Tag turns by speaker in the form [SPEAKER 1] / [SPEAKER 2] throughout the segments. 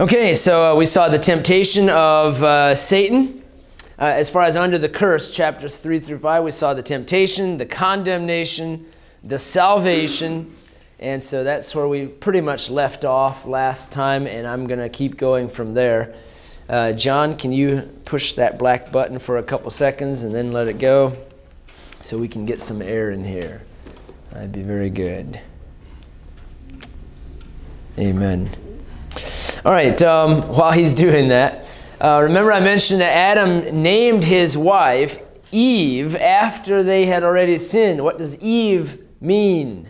[SPEAKER 1] Okay, so uh, we saw the temptation of uh, Satan. Uh, as far as under the curse, chapters 3 through 5, we saw the temptation, the condemnation, the salvation. And so that's where we pretty much left off last time, and I'm going to keep going from there. Uh, John, can you push that black button for a couple seconds and then let it go so we can get some air in here? That'd be very good. Amen. All right, um, while he's doing that, uh, remember I mentioned that Adam named his wife Eve after they had already sinned. What does Eve mean?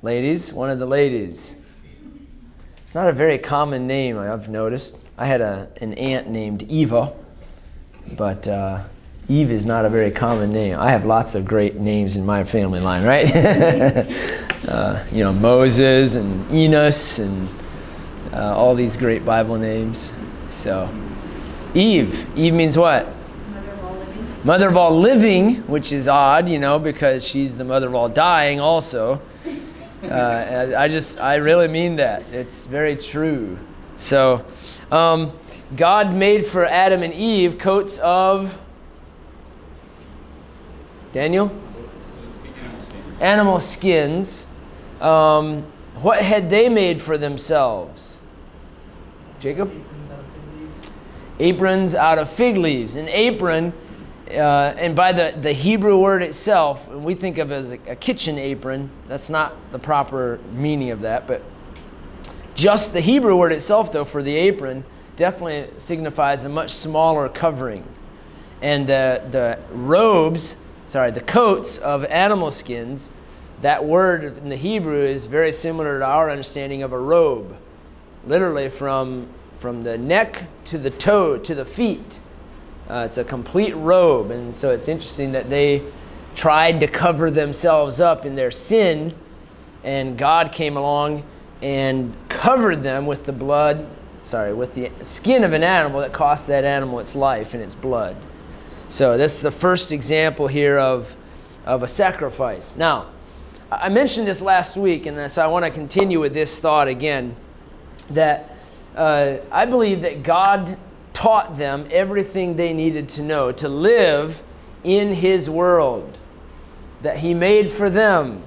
[SPEAKER 1] Ladies, one of the ladies. Not a very common name, I've noticed. I had a, an aunt named Eva, but uh, Eve is not a very common name. I have lots of great names in my family line, right? uh, you know, Moses and Enos and uh, all these great Bible names. So, Eve. Eve means what?
[SPEAKER 2] Mother of all living.
[SPEAKER 1] Mother of all living, which is odd, you know, because she's the mother of all dying also. Uh, I just, I really mean that. It's very true. So, um, God made for Adam and Eve coats of Daniel? Animal skins. Um, what had they made for themselves? Jacob? Aprons out of fig leaves. An apron, uh, and by the, the Hebrew word itself, we think of as a, a kitchen apron. That's not the proper meaning of that, but just the Hebrew word itself, though, for the apron definitely signifies a much smaller covering. And the, the robes, sorry, the coats of animal skins, that word in the Hebrew is very similar to our understanding of a robe. Literally from, from the neck to the toe to the feet. Uh, it's a complete robe. And so it's interesting that they tried to cover themselves up in their sin, and God came along and covered them with the blood, sorry, with the skin of an animal that cost that animal its life and its blood. So this is the first example here of, of a sacrifice. Now, I mentioned this last week, and so I want to continue with this thought again that uh, I believe that God taught them everything they needed to know to live in His world that He made for them.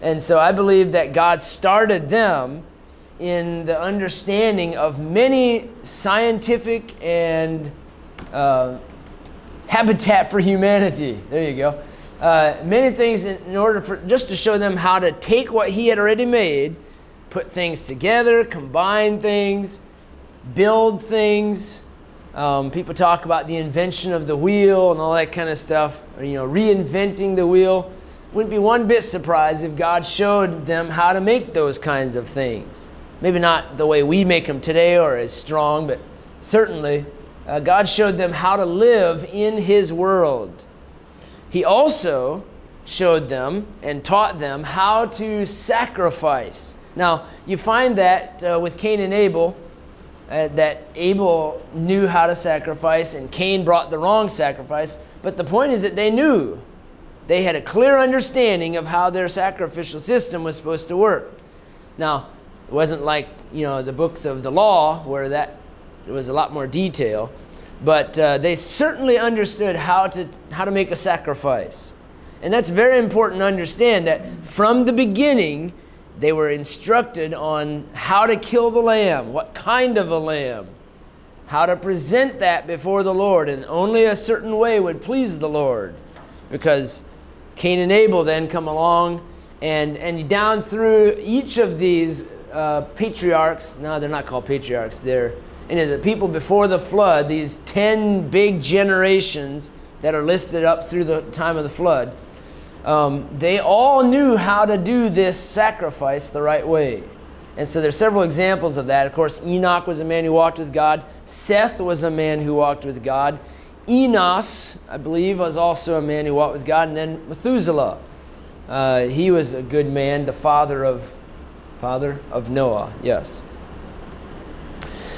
[SPEAKER 1] And so I believe that God started them in the understanding of many scientific and uh, habitat for humanity. There you go. Uh, many things in, in order for just to show them how to take what he had already made, put things together, combine things, build things. Um, people talk about the invention of the wheel and all that kind of stuff, or, you know, reinventing the wheel. Wouldn't be one bit surprised if God showed them how to make those kinds of things. Maybe not the way we make them today or as strong, but certainly uh, God showed them how to live in His world. He also showed them and taught them how to sacrifice. Now, you find that uh, with Cain and Abel, uh, that Abel knew how to sacrifice and Cain brought the wrong sacrifice. But the point is that they knew. They had a clear understanding of how their sacrificial system was supposed to work. Now, it wasn't like, you know, the books of the law where that was a lot more detail, but uh, they certainly understood how to, how to make a sacrifice. And that's very important to understand that from the beginning, they were instructed on how to kill the lamb, what kind of a lamb, how to present that before the Lord, and only a certain way would please the Lord. Because Cain and Abel then come along, and, and down through each of these uh, patriarchs, no, they're not called patriarchs, they're you know, the people before the flood, these 10 big generations that are listed up through the time of the flood, um, they all knew how to do this sacrifice the right way. And so there's several examples of that. Of course, Enoch was a man who walked with God. Seth was a man who walked with God. Enos, I believe, was also a man who walked with God. And then Methuselah, uh, he was a good man, the father of father of Noah. Yes.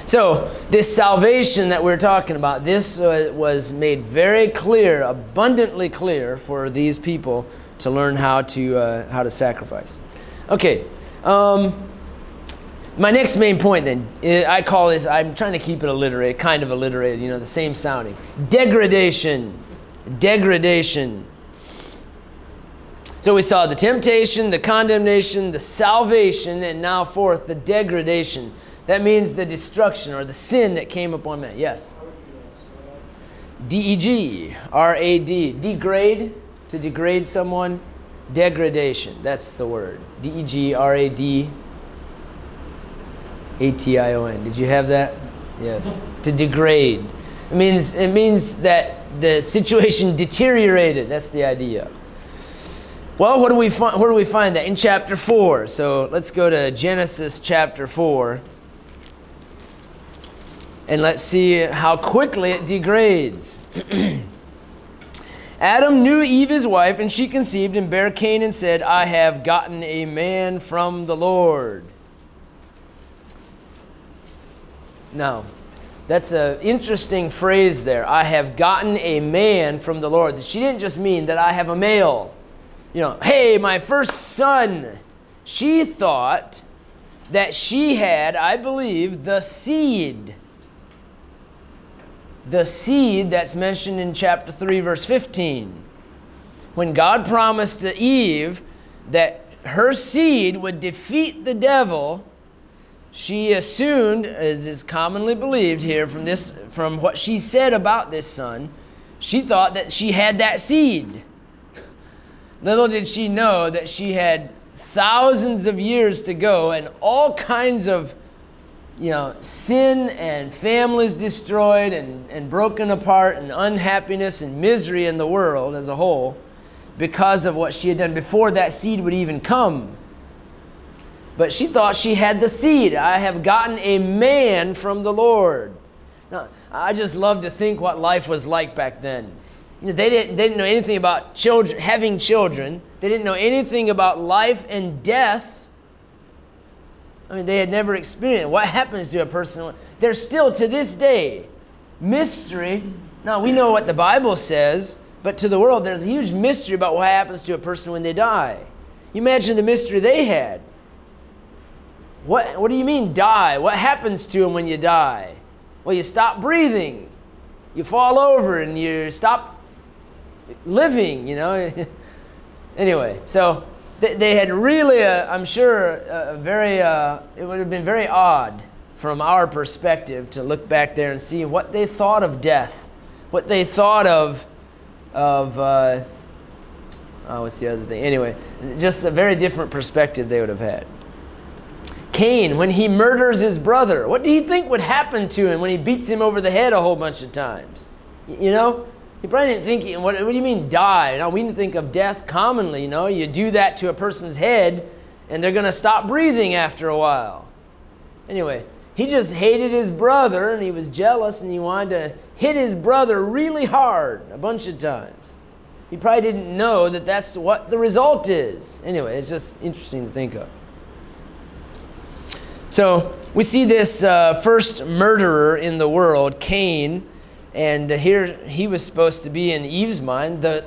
[SPEAKER 1] So, this salvation that we're talking about, this uh, was made very clear, abundantly clear for these people to learn how to, uh, how to sacrifice. Okay, um, My next main point, then, I call this, I'm trying to keep it alliterated, kind of alliterated, you know, the same sounding. Degradation. Degradation. So we saw the temptation, the condemnation, the salvation, and now forth the degradation. That means the destruction or the sin that came upon man. Yes? D E G R A D. Degrade, to degrade someone. Degradation, that's the word. D E G R A D A T I O N. Did you have that? Yes. To degrade. It means, it means that the situation deteriorated. That's the idea. Well, what do we find, where do we find that? In chapter 4. So let's go to Genesis chapter 4. And let's see how quickly it degrades. Adam knew Eve his wife, and she conceived and bare Cain and said, I have gotten a man from the Lord. Now, that's an interesting phrase there. I have gotten a man from the Lord. She didn't just mean that I have a male. You know, hey, my first son. She thought that she had, I believe, the seed the seed that's mentioned in chapter 3, verse 15. When God promised to Eve that her seed would defeat the devil, she assumed, as is commonly believed here from this from what she said about this son, she thought that she had that seed. Little did she know that she had thousands of years to go and all kinds of you know, sin and families destroyed and, and broken apart and unhappiness and misery in the world as a whole because of what she had done before that seed would even come. But she thought she had the seed. I have gotten a man from the Lord. Now, I just love to think what life was like back then. You know, they, didn't, they didn't know anything about children, having children. They didn't know anything about life and death I mean, they had never experienced what happens to a person. There's still to this day mystery. Now, we know what the Bible says, but to the world, there's a huge mystery about what happens to a person when they die. You imagine the mystery they had. What, what do you mean, die? What happens to them when you die? Well, you stop breathing, you fall over, and you stop living, you know. anyway, so they, they had really, uh, I'm sure, uh, very, uh, it would have been very odd from our perspective to look back there and see what they thought of death, what they thought of, of uh, oh, what's the other thing? Anyway, just a very different perspective they would have had. Cain, when he murders his brother, what do you think would happen to him when he beats him over the head a whole bunch of times? You know, he probably didn't think, what, what do you mean die? No, we didn't think of death commonly, you know. You do that to a person's head and they're going to stop breathing after a while. Anyway, he just hated his brother and he was jealous and he wanted to hit his brother really hard a bunch of times. He probably didn't know that that's what the result is. Anyway, it's just interesting to think of. So we see this uh, first murderer in the world, Cain and here he was supposed to be in Eve's mind the,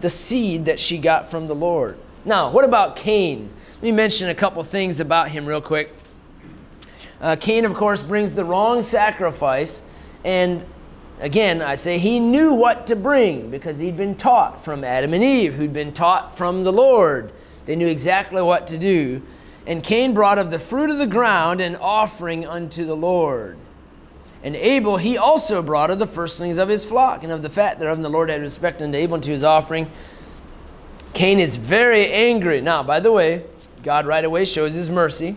[SPEAKER 1] the seed that she got from the Lord. Now, what about Cain? Let me mention a couple things about him real quick. Uh, Cain, of course, brings the wrong sacrifice. And again, I say he knew what to bring because he'd been taught from Adam and Eve, who'd been taught from the Lord. They knew exactly what to do. And Cain brought of the fruit of the ground an offering unto the Lord. And Abel, he also brought of the firstlings of his flock, and of the fat thereof, and the Lord had respect unto Abel unto his offering. Cain is very angry. Now, by the way, God right away shows his mercy.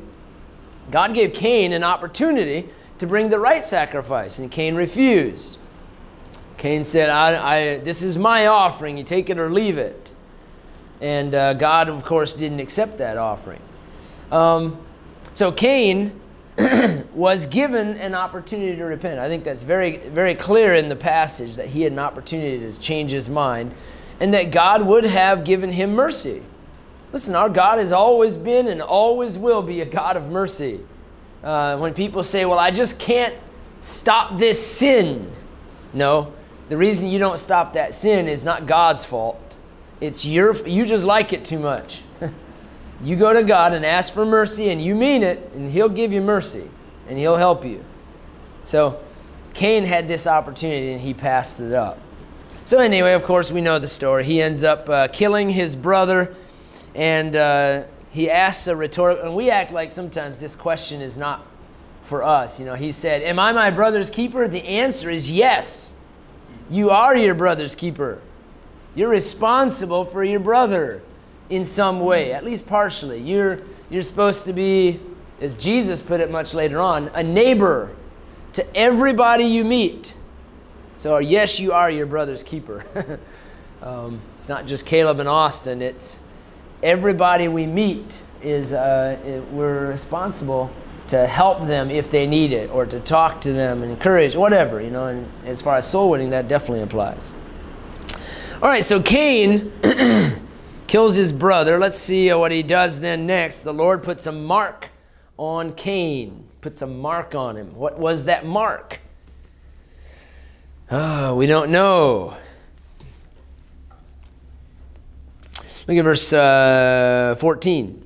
[SPEAKER 1] God gave Cain an opportunity to bring the right sacrifice, and Cain refused. Cain said, I, I, This is my offering, you take it or leave it. And uh, God, of course, didn't accept that offering. Um, so Cain was given an opportunity to repent. I think that's very, very clear in the passage that he had an opportunity to change his mind and that God would have given him mercy. Listen, our God has always been and always will be a God of mercy. Uh, when people say, Well, I just can't stop this sin. No, the reason you don't stop that sin is not God's fault. It's your, you just like it too much. You go to God and ask for mercy, and you mean it, and He'll give you mercy, and He'll help you. So Cain had this opportunity, and he passed it up. So, anyway, of course, we know the story. He ends up uh, killing his brother, and uh, he asks a rhetorical, and we act like sometimes this question is not for us. You know, he said, Am I my brother's keeper? The answer is yes. You are your brother's keeper. You're responsible for your brother in some way, at least partially. You're, you're supposed to be, as Jesus put it much later on, a neighbor to everybody you meet. So, yes, you are your brother's keeper. um, it's not just Caleb and Austin, it's everybody we meet is uh, we're responsible to help them if they need it or to talk to them and encourage whatever you know and as far as soul winning that definitely applies all right so cain kills his brother let's see what he does then next the lord puts a mark on cain puts a mark on him what was that mark Oh, we don't know. Look at verse uh, 14.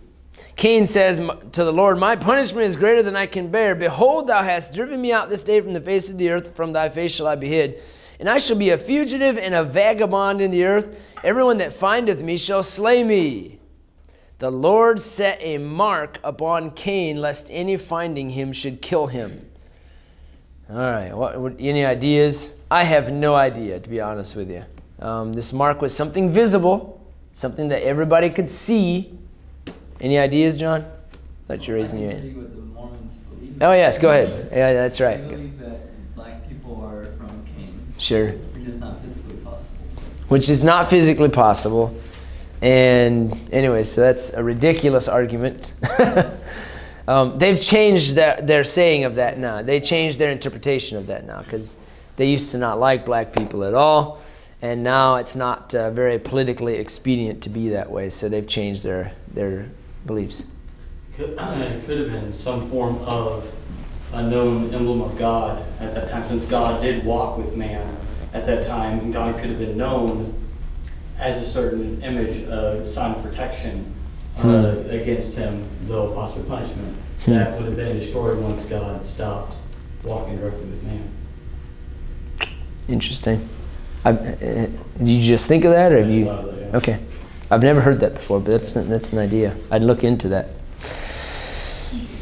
[SPEAKER 1] Cain says to the Lord, My punishment is greater than I can bear. Behold, thou hast driven me out this day from the face of the earth. From thy face shall I be hid. And I shall be a fugitive and a vagabond in the earth. Everyone that findeth me shall slay me. The Lord set a mark upon Cain, lest any finding him should kill him. All right, what, what, any ideas? I have no idea, to be honest with you. Um, this mark was something visible, something that everybody could see. Any ideas, John? Thought you were raising your hand. Oh yes, go ahead. Yeah, that's right.
[SPEAKER 2] I believe that black people are from Cain.
[SPEAKER 1] Sure.
[SPEAKER 2] Which is not physically possible.
[SPEAKER 1] Which is not physically possible. And anyway, so that's a ridiculous argument. Um, they've changed their, their saying of that now. They changed their interpretation of that now because they used to not like black people at all. And now it's not uh, very politically expedient to be that way. So they've changed their, their beliefs.
[SPEAKER 3] Could, it could have been some form of a known emblem of God at that time, since God did walk with man at that time. God could have been known as a certain image, a sign of protection uh, hmm. against him, though possible punishment. Hmm. That would have been destroyed once God stopped walking directly with man.
[SPEAKER 1] Interesting. I, uh, did you just think of that, or have you? That, yeah. Okay, I've never heard that before, but that's that's an idea. I'd look into that.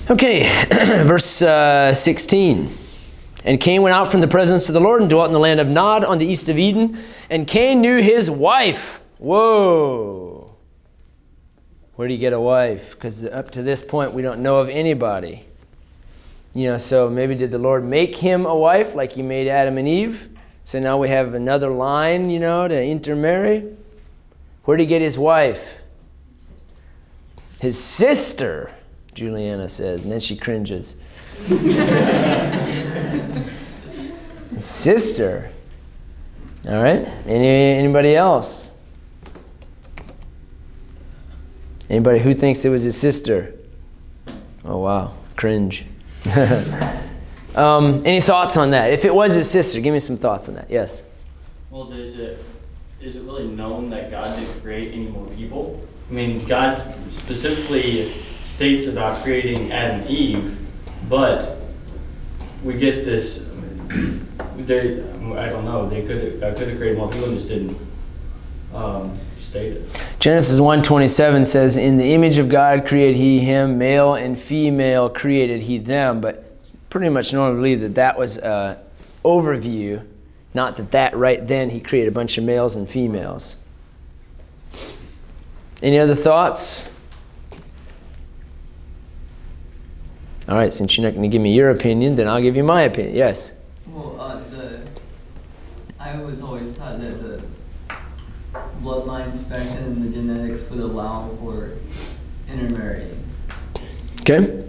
[SPEAKER 1] Okay, verse uh, 16. And Cain went out from the presence of the Lord and dwelt in the land of Nod on the east of Eden. And Cain knew his wife. Whoa. Where do you get a wife? Because up to this point, we don't know of anybody. You know, so maybe did the Lord make him a wife like he made Adam and Eve? So now we have another line, you know, to intermarry. Where did he get his wife? His sister, Juliana says, and then she cringes. sister. All right. Any, anybody else? Anybody who thinks it was his sister? Oh, wow. Cringe. um, any thoughts on that? If it was his sister, give me some thoughts on that. Yes?
[SPEAKER 3] Well, is it, is it really known that God didn't create any more people? I mean, God specifically states about creating Adam and Eve, but we get this. They, I don't know. They could God could have created more people and just didn't um, it.
[SPEAKER 1] Genesis 1:27 says, "In the image of God created He him, male and female created He them." But it's pretty much normally believed that that was an overview, not that that right then He created a bunch of males and females. Any other thoughts? All right, since you're not going to give me your opinion, then I'll give you my opinion. Yes.
[SPEAKER 2] Well, uh, the I was always taught that the bloodlines back then, the genetics would allow for intermarrying.
[SPEAKER 1] Okay.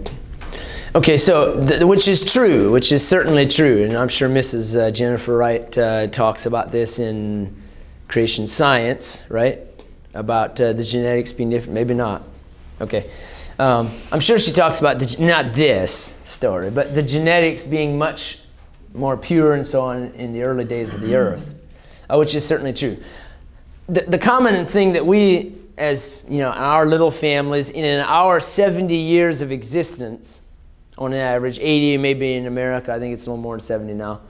[SPEAKER 1] Okay, so th- which is true, which is certainly true, and I'm sure Mrs. Uh, Jennifer Wright uh, talks about this in creation science, right? About uh, the genetics being different. Maybe not. Okay. Um, I'm sure she talks about the, not this story, but the genetics being much more pure and so on in the early days of the earth, uh, which is certainly true the, the common thing that we as you know, our little families in our 70 years of existence, on an average, 80 maybe in America, I think it's a little more than 70 now.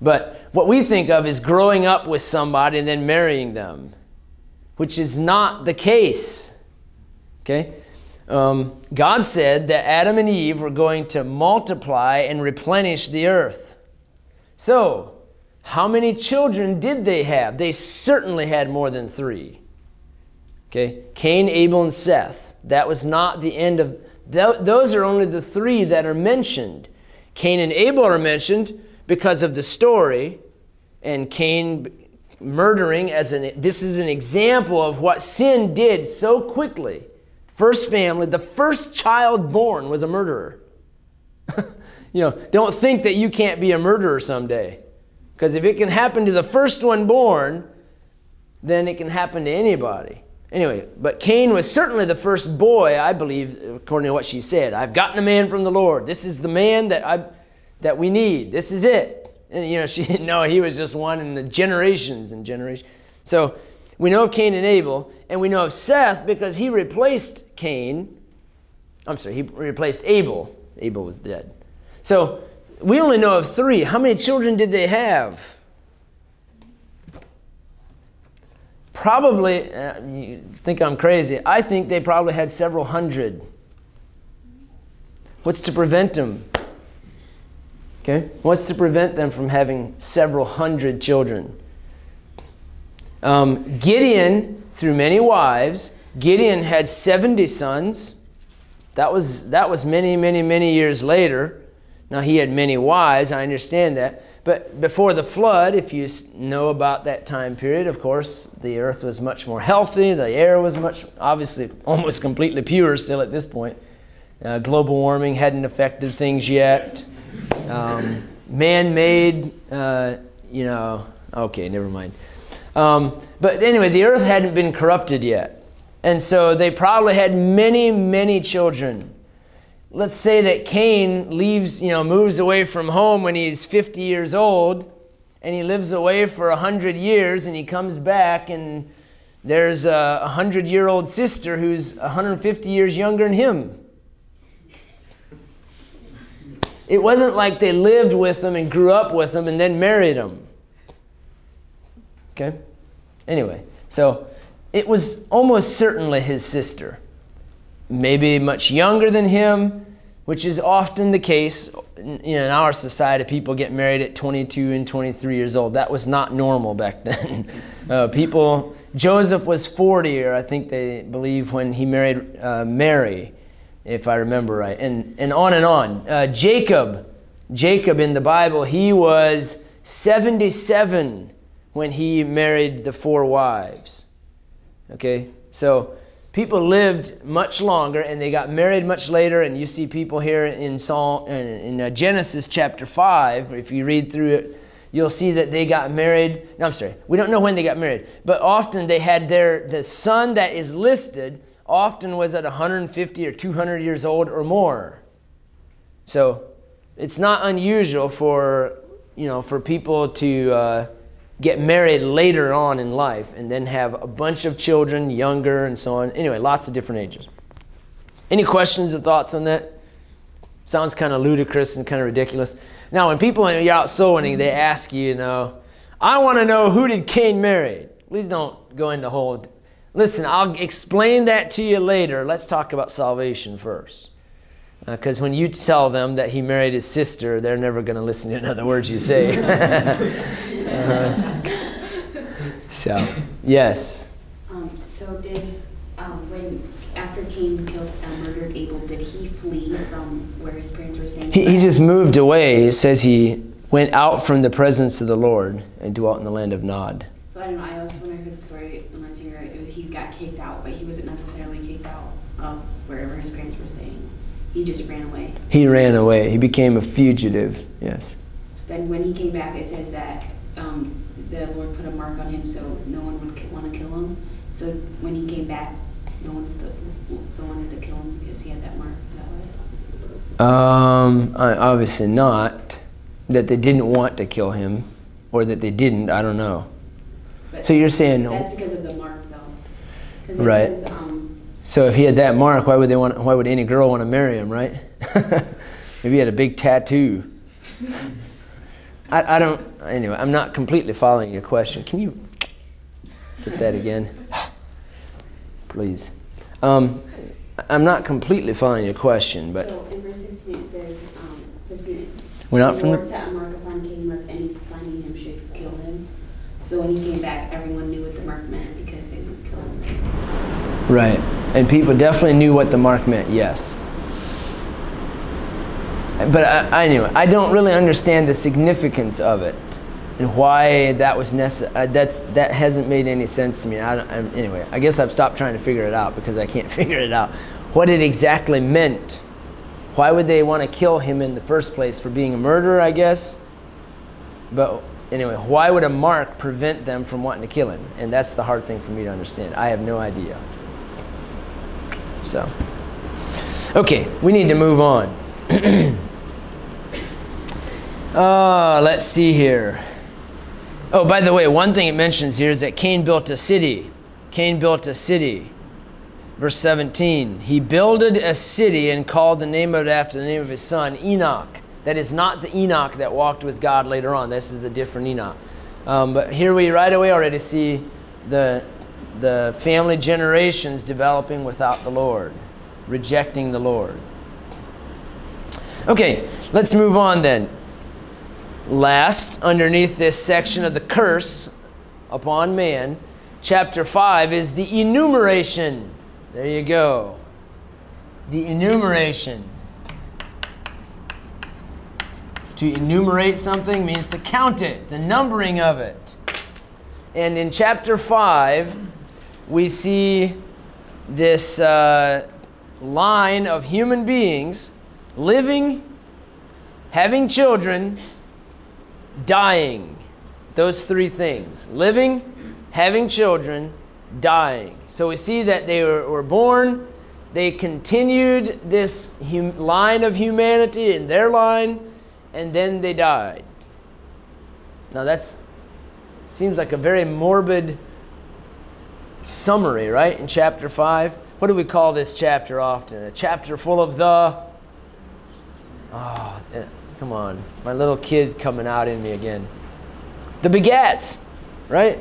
[SPEAKER 1] But what we think of is growing up with somebody and then marrying them, which is not the case. Okay? Um, God said that Adam and Eve were going to multiply and replenish the earth. So, how many children did they have? They certainly had more than three. Okay? Cain, Abel, and Seth. That was not the end of th- those are only the three that are mentioned. Cain and Abel are mentioned because of the story, and Cain murdering as an this is an example of what sin did so quickly. First family, the first child born was a murderer. you know, don't think that you can't be a murderer someday. Because if it can happen to the first one born, then it can happen to anybody. Anyway, but Cain was certainly the first boy, I believe, according to what she said. I've gotten a man from the Lord. This is the man that I that we need. This is it. And you know, she know he was just one in the generations and generations. So we know of Cain and Abel, and we know of Seth because he replaced Cain. I'm sorry, he replaced Abel. Abel was dead. So we only know of three. How many children did they have? Probably, uh, you think I'm crazy. I think they probably had several hundred. What's to prevent them? Okay? What's to prevent them from having several hundred children? Um, Gideon, through many wives, Gideon had 70 sons. That was, that was many, many, many years later. Now, he had many wives, I understand that. But before the flood, if you know about that time period, of course, the earth was much more healthy. The air was much, obviously, almost completely pure still at this point. Uh, global warming hadn't affected things yet. Um, Man made, uh, you know, okay, never mind. Um, but anyway, the earth hadn't been corrupted yet. And so they probably had many, many children. Let's say that Cain leaves, you know, moves away from home when he's 50 years old, and he lives away for 100 years, and he comes back, and there's a 100 year old sister who's 150 years younger than him. It wasn't like they lived with them and grew up with them and then married them. Okay? Anyway, so it was almost certainly his sister. Maybe much younger than him, which is often the case in our society. People get married at 22 and 23 years old. That was not normal back then. uh, people, Joseph was 40, or I think they believe, when he married uh, Mary, if I remember right, and, and on and on. Uh, Jacob, Jacob in the Bible, he was 77 when he married the four wives. Okay, so people lived much longer and they got married much later. And you see people here in Psalm, in uh, Genesis chapter five. If you read through it, you'll see that they got married. No, I'm sorry, we don't know when they got married, but often they had their the son that is listed often was at 150 or 200 years old or more. So it's not unusual for you know for people to uh, get married later on in life and then have a bunch of children younger and so on. Anyway, lots of different ages. Any questions or thoughts on that? Sounds kind of ludicrous and kind of ridiculous. Now, when people are out soul winning, they ask you, you know, I want to know who did Cain marry? Please don't go into whole. Listen, I'll explain that to you later. Let's talk about salvation first. Because uh, when you tell them that he married his sister, they're never going to listen to another word you say. so, yes.
[SPEAKER 4] Um, so did um, when after Cain killed and murdered Abel, did he flee from where his parents were staying?
[SPEAKER 1] He, he just moved away. It says he went out from the presence of the Lord and dwelt in the land of Nod.
[SPEAKER 4] So I don't know. I always when I heard the story when I was younger, it was he got kicked out, but he wasn't necessarily kicked out of wherever his parents were staying. He just ran away.
[SPEAKER 1] He ran away. He became a fugitive. Yes.
[SPEAKER 4] So then when he came back, it says that um, the Lord put a mark on him so no one would want to kill him. So when he came back, no one still, still wanted to kill him because he had that mark that way?
[SPEAKER 1] Um, obviously not. That they didn't want to kill him, or that they didn't. I don't know.
[SPEAKER 4] But
[SPEAKER 1] so you're saying
[SPEAKER 4] that's because of the mark, though.
[SPEAKER 1] Right.
[SPEAKER 4] says, um,
[SPEAKER 1] So if he had that mark, why would they want? Why would any girl want to marry him, right? Maybe he had a big tattoo. I, I don't. Anyway, I'm not completely following your question. Can you get that again, please? Um, I'm not completely following your question, but
[SPEAKER 4] so in verse 16 it says, um, 15,
[SPEAKER 1] we're not from
[SPEAKER 4] Lord
[SPEAKER 1] the.
[SPEAKER 4] set a mark upon Cain, lest any finding him should kill him. So when he came back, everyone knew what the mark meant because they would kill him.
[SPEAKER 1] Right. And people definitely knew what the mark meant, yes. But I, anyway, I don't really understand the significance of it and why that was necessary. Uh, that's that hasn't made any sense to me. I anyway, I guess I've stopped trying to figure it out because I can't figure it out. What it exactly meant. Why would they want to kill him in the first place for being a murderer? I guess. But anyway, why would a mark prevent them from wanting to kill him? And that's the hard thing for me to understand. I have no idea. So, okay, we need to move on. uh, let's see here. Oh, by the way, one thing it mentions here is that Cain built a city. Cain built a city. Verse 17, he builded a city and called the name of it after the name of his son, Enoch. That is not the Enoch that walked with God later on. This is a different Enoch. Um, but here we right away already see the, the family generations developing without the Lord, rejecting the Lord. Okay, let's move on then. Last, underneath this section of the curse upon man, chapter 5 is the enumeration. There you go. The enumeration. To enumerate something means to count it, the numbering of it. And in chapter 5, we see this uh, line of human beings living, having children, dying. Those three things living, having children, dying. So we see that they were, were born, they continued this hum- line of humanity in their line, and then they died. Now that's seems like a very morbid summary, right? In chapter 5. What do we call this chapter often? A chapter full of the Oh, come on. My little kid coming out in me again. The begats, right?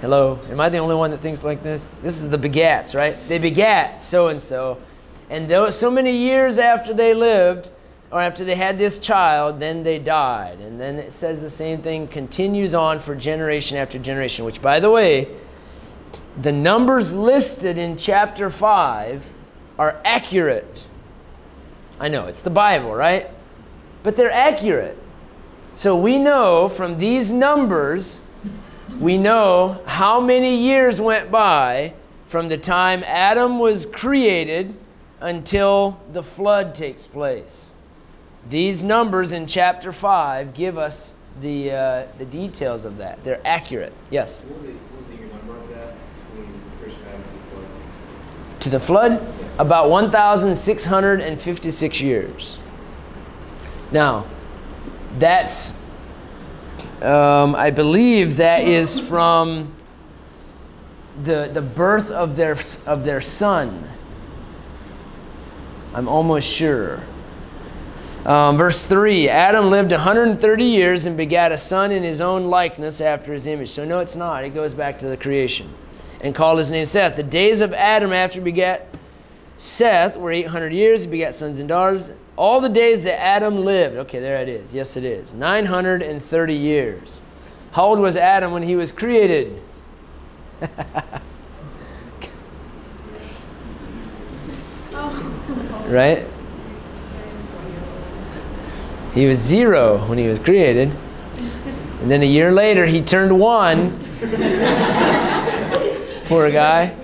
[SPEAKER 1] Hello. Am I the only one that thinks like this? This is the begats, right? They begat so and so. And though so many years after they lived, or after they had this child, then they died. And then it says the same thing continues on for generation after generation, which, by the way, the numbers listed in chapter 5 are accurate. I know, it's the Bible, right? But they're accurate. So we know from these numbers, we know how many years went by from the time Adam was created until the flood takes place. These numbers in chapter 5 give us the, uh, the details of that. They're accurate. Yes?
[SPEAKER 5] What was the, what was the year number of that between Christian Adam and the flood?
[SPEAKER 1] To the flood? About 1,656 years. Now, that's, um, I believe that is from the, the birth of their, of their son. I'm almost sure. Um, verse 3 Adam lived 130 years and begat a son in his own likeness after his image. So, no, it's not. It goes back to the creation. And called his name Seth. The days of Adam after he begat Seth were 800 years. He begat sons and daughters. All the days that Adam lived. Okay, there it is. Yes, it is. 930 years. How old was Adam when he was created? right? He was zero when he was created. And then a year later, he turned one. Poor guy.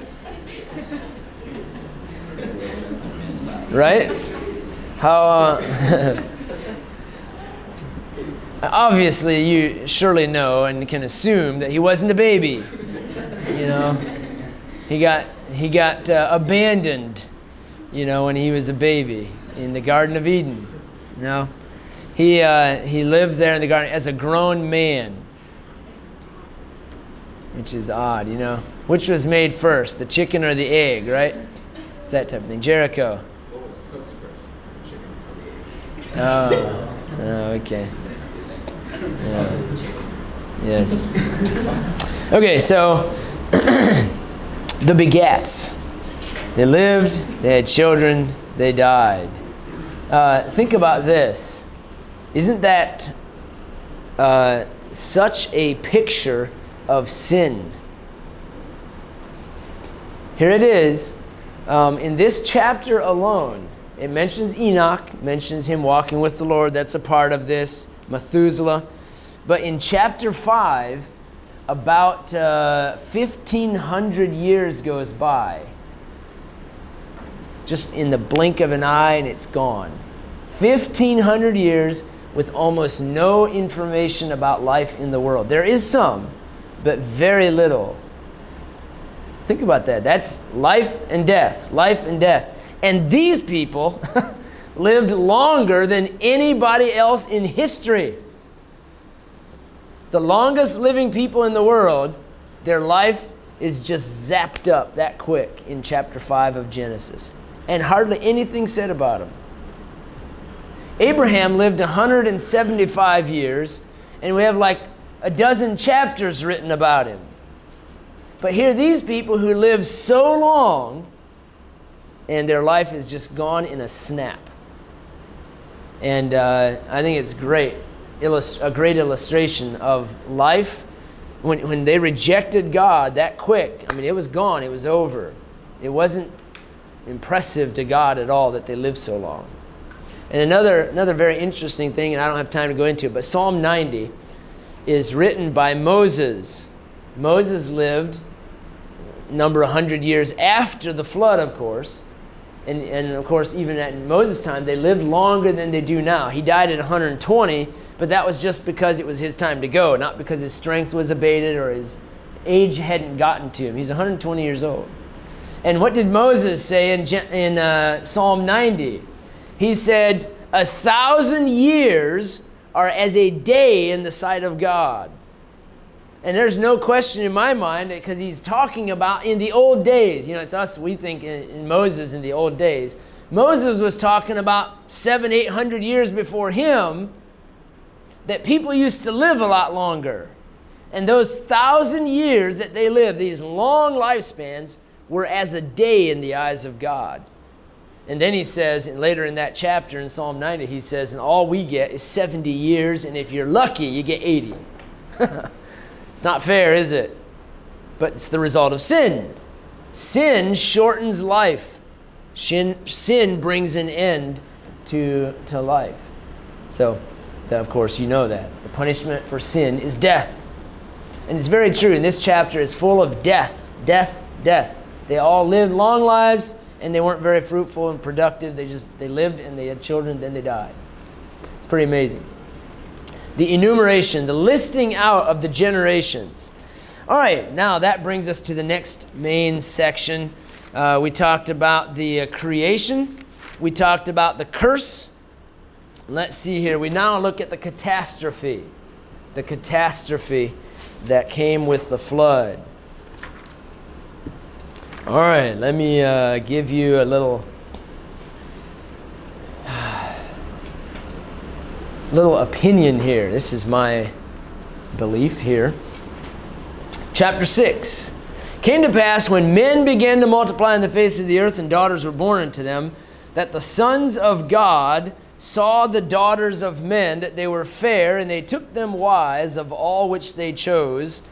[SPEAKER 1] Right? How, uh, obviously, you surely know and can assume that he wasn't a baby. You know, he got, he got uh, abandoned, you know, when he was a baby in the Garden of Eden. You know? He, uh, he lived there in the garden as a grown man, which is odd, you know. Which was made first, the chicken or the egg, right? It's that type of thing. Jericho.
[SPEAKER 5] What was cooked first? Chicken or the egg?
[SPEAKER 1] Oh, oh okay. Yeah. Yes. Okay, so the begats. They lived, they had children, they died. Uh, think about this. Isn't that uh, such a picture of sin? Here it is. Um, in this chapter alone, it mentions Enoch, mentions him walking with the Lord. That's a part of this. Methuselah. But in chapter 5, about uh, 1,500 years goes by. Just in the blink of an eye, and it's gone. 1,500 years with almost no information about life in the world. There is some, but very little. Think about that. That's life and death, life and death. And these people lived longer than anybody else in history. The longest living people in the world, their life is just zapped up that quick in chapter 5 of Genesis. And hardly anything said about them. Abraham lived 175 years, and we have like a dozen chapters written about him. But here, these people who live so long, and their life is just gone in a snap. And uh, I think it's great, a great illustration of life. When, when they rejected God that quick, I mean, it was gone, it was over. It wasn't impressive to God at all that they lived so long. And another, another very interesting thing, and I don't have time to go into it, but Psalm 90 is written by Moses. Moses lived number of hundred years after the flood, of course. And, and of course, even at Moses' time, they lived longer than they do now. He died at 120, but that was just because it was his time to go, not because his strength was abated or his age hadn't gotten to him. He's 120 years old. And what did Moses say in, in uh, Psalm 90? He said, A thousand years are as a day in the sight of God. And there's no question in my mind because he's talking about in the old days. You know, it's us, we think in, in Moses in the old days. Moses was talking about seven, eight hundred years before him that people used to live a lot longer. And those thousand years that they lived, these long lifespans, were as a day in the eyes of God. And then he says, and later in that chapter in Psalm 90, he says, and all we get is 70 years, and if you're lucky, you get 80. it's not fair, is it? But it's the result of sin. Sin shortens life. Sin, sin brings an end to, to life. So, of course, you know that. The punishment for sin is death. And it's very true. And this chapter is full of death, death, death. They all lived long lives and they weren't very fruitful and productive. They just they lived and they had children, then they died. It's pretty amazing. The enumeration, the listing out of the generations. All right, now that brings us to the next main section. Uh, we talked about the uh, creation. We talked about the curse. Let's see here. We now look at the catastrophe. The catastrophe that came with the flood. All right, let me uh, give you a little little opinion here. This is my belief here. Chapter 6. Came to pass when men began to multiply in the face of the earth and daughters were born unto them, that the sons of God saw the daughters of men, that they were fair, and they took them wives of all which they chose.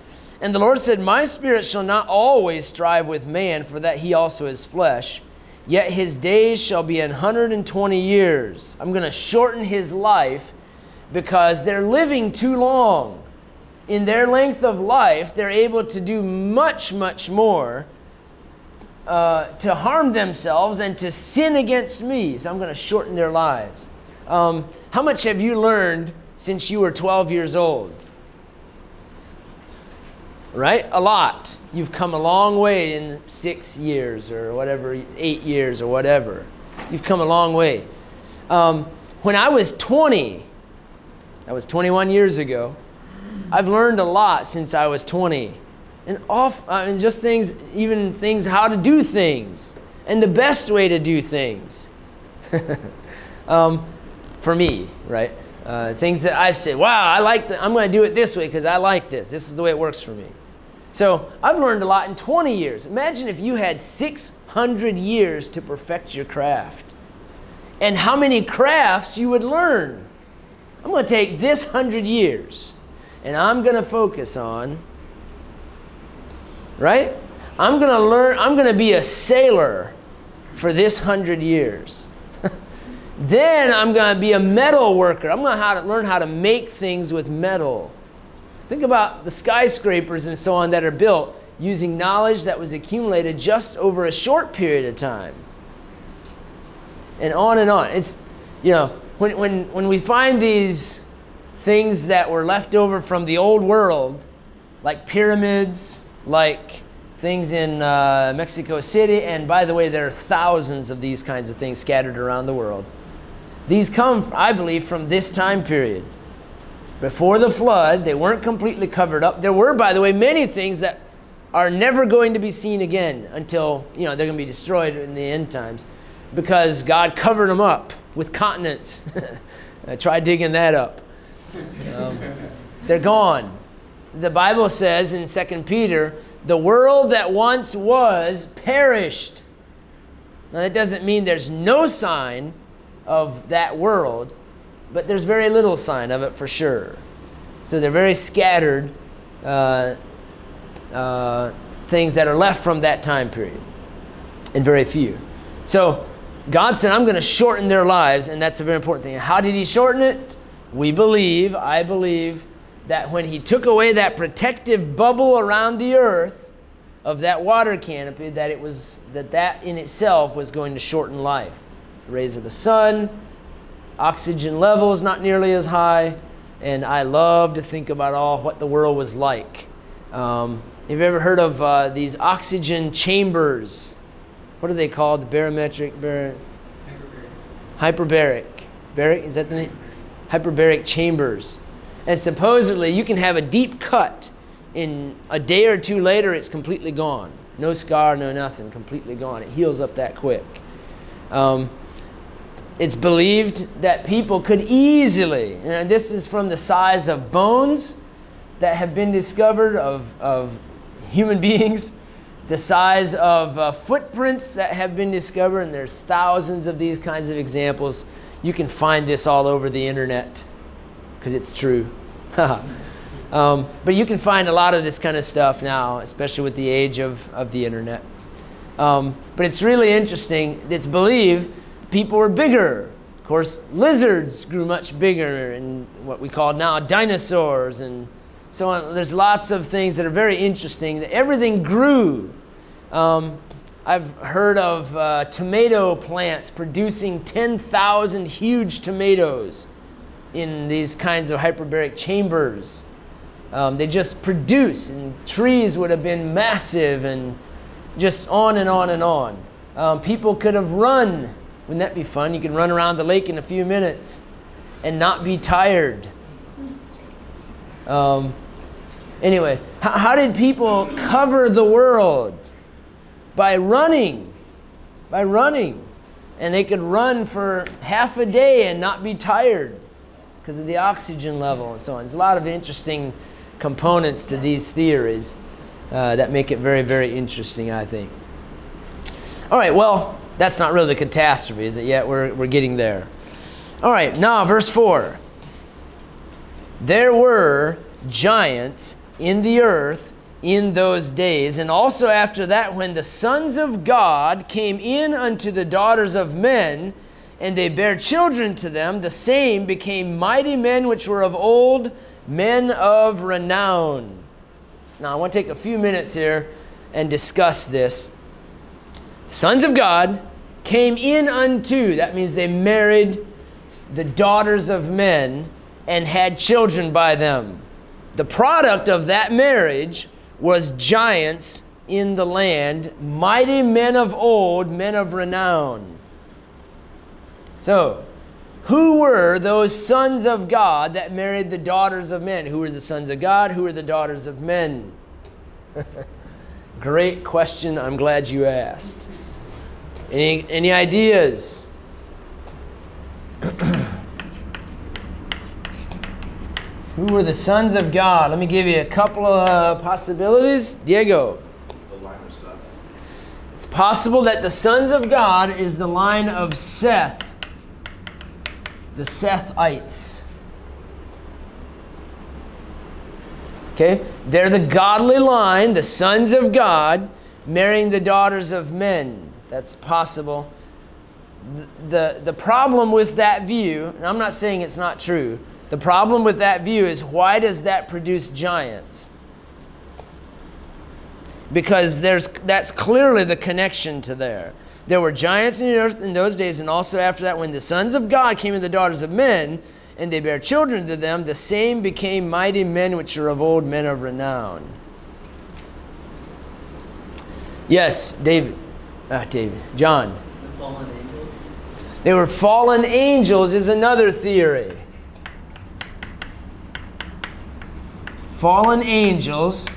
[SPEAKER 1] And the Lord said, My spirit shall not always strive with man, for that he also is flesh. Yet his days shall be an hundred and twenty years. I'm going to shorten his life because they're living too long. In their length of life, they're able to do much, much more uh, to harm themselves and to sin against me. So I'm going to shorten their lives. Um, how much have you learned since you were 12 years old? right? A lot. You've come a long way in six years or whatever, eight years or whatever. You've come a long way. Um, when I was 20, that was 21 years ago, I've learned a lot since I was 20. and off, I mean, just things, even things how to do things and the best way to do things. um, for me, right? Uh, things that I say, wow, I like I'm going to do it this way because I like this. This is the way it works for me. So I've learned a lot in 20 years. Imagine if you had 600 years to perfect your craft and how many crafts you would learn. I'm going to take this 100 years and I'm going to focus on, right? I'm going to learn, I'm going to be a sailor for this 100 years. then I'm going to be a metal worker. I'm going to learn how to make things with metal. Think about the skyscrapers and so on that are built using knowledge that was accumulated just over a short period of time. And on and on. It's, you know, when, when, when we find these things that were left over from the old world, like pyramids, like things in uh, Mexico City, and by the way, there are thousands of these kinds of things scattered around the world. These come, I believe, from this time period. Before the flood, they weren't completely covered up. There were, by the way, many things that are never going to be seen again until, you know, they're going to be destroyed in the end times because God covered them up with continents. Try digging that up. Um, they're gone. The Bible says in 2 Peter, the world that once was perished. Now, that doesn't mean there's no sign of that world, but there's very little sign of it for sure. So they're very scattered uh, uh, things that are left from that time period, and very few. So God said, I'm going to shorten their lives, and that's a very important thing. How did He shorten it? We believe, I believe, that when He took away that protective bubble around the earth of that water canopy, that it was that that in itself was going to shorten life. The rays of the sun, oxygen levels not nearly as high, and I love to think about all what the world was like. Um, have you ever heard of uh, these oxygen chambers? What are they called? The barometric, bar- hyperbaric. Baric, is that the name? Hyperbaric chambers. And supposedly you can have a deep cut. In a day or two later, it's completely gone. No scar, no nothing, completely gone. It heals up that quick. Um, it's believed that people could easily, and this is from the size of bones that have been discovered of, of human beings, the size of uh, footprints that have been discovered, and there's thousands of these kinds of examples. You can find this all over the internet because it's true. um, but you can find a lot of this kind of stuff now, especially with the age of, of the internet. Um, but it's really interesting. It's believed people were bigger. Of course, lizards grew much bigger, and what we call now dinosaurs, and so on. There's lots of things that are very interesting. Everything grew. Um, I've heard of uh, tomato plants producing 10,000 huge tomatoes in these kinds of hyperbaric chambers. Um, they just produce, and trees would have been massive, and just on and on and on. Um, people could have run wouldn't that be fun? You can run around the lake in a few minutes and not be tired. Um, anyway, how, how did people cover the world? By running. By running. And they could run for half a day and not be tired because of the oxygen level and so on. There's a lot of interesting components to these theories uh, that make it very, very interesting, I think. All right, well, that's not really the catastrophe, is it yet? We're, we're getting there. All right, now, verse 4. There were giants in the earth in those days, and also after that, when the sons of God came in unto the daughters of men, and they bare children to them, the same became mighty men which were of old, men of renown. Now, I want to take a few minutes here and discuss this. Sons of God came in unto, that means they married the daughters of men and had children by them. The product of that marriage was giants in the land, mighty men of old, men of renown. So, who were those sons of God that married the daughters of men? Who were the sons of God? Who were the daughters of men? Great question. I'm glad you asked. Any, any ideas? Who were the sons of God? Let me give you a couple of possibilities. Diego.
[SPEAKER 5] The line of Seth.
[SPEAKER 1] It's possible that the sons of God is the line of Seth, the Sethites. Okay? They're the godly line, the sons of God, marrying the daughters of men. That's possible. The, the, the problem with that view, and I'm not saying it's not true, the problem with that view is why does that produce giants? because there's that's clearly the connection to there. There were giants in the earth in those days, and also after that, when the sons of God came to the daughters of men, and they bare children to them, the same became mighty men which are of old men of renown. Yes, David. Ah, David. John.
[SPEAKER 2] The.
[SPEAKER 1] They were fallen angels, is another theory. Fallen angels.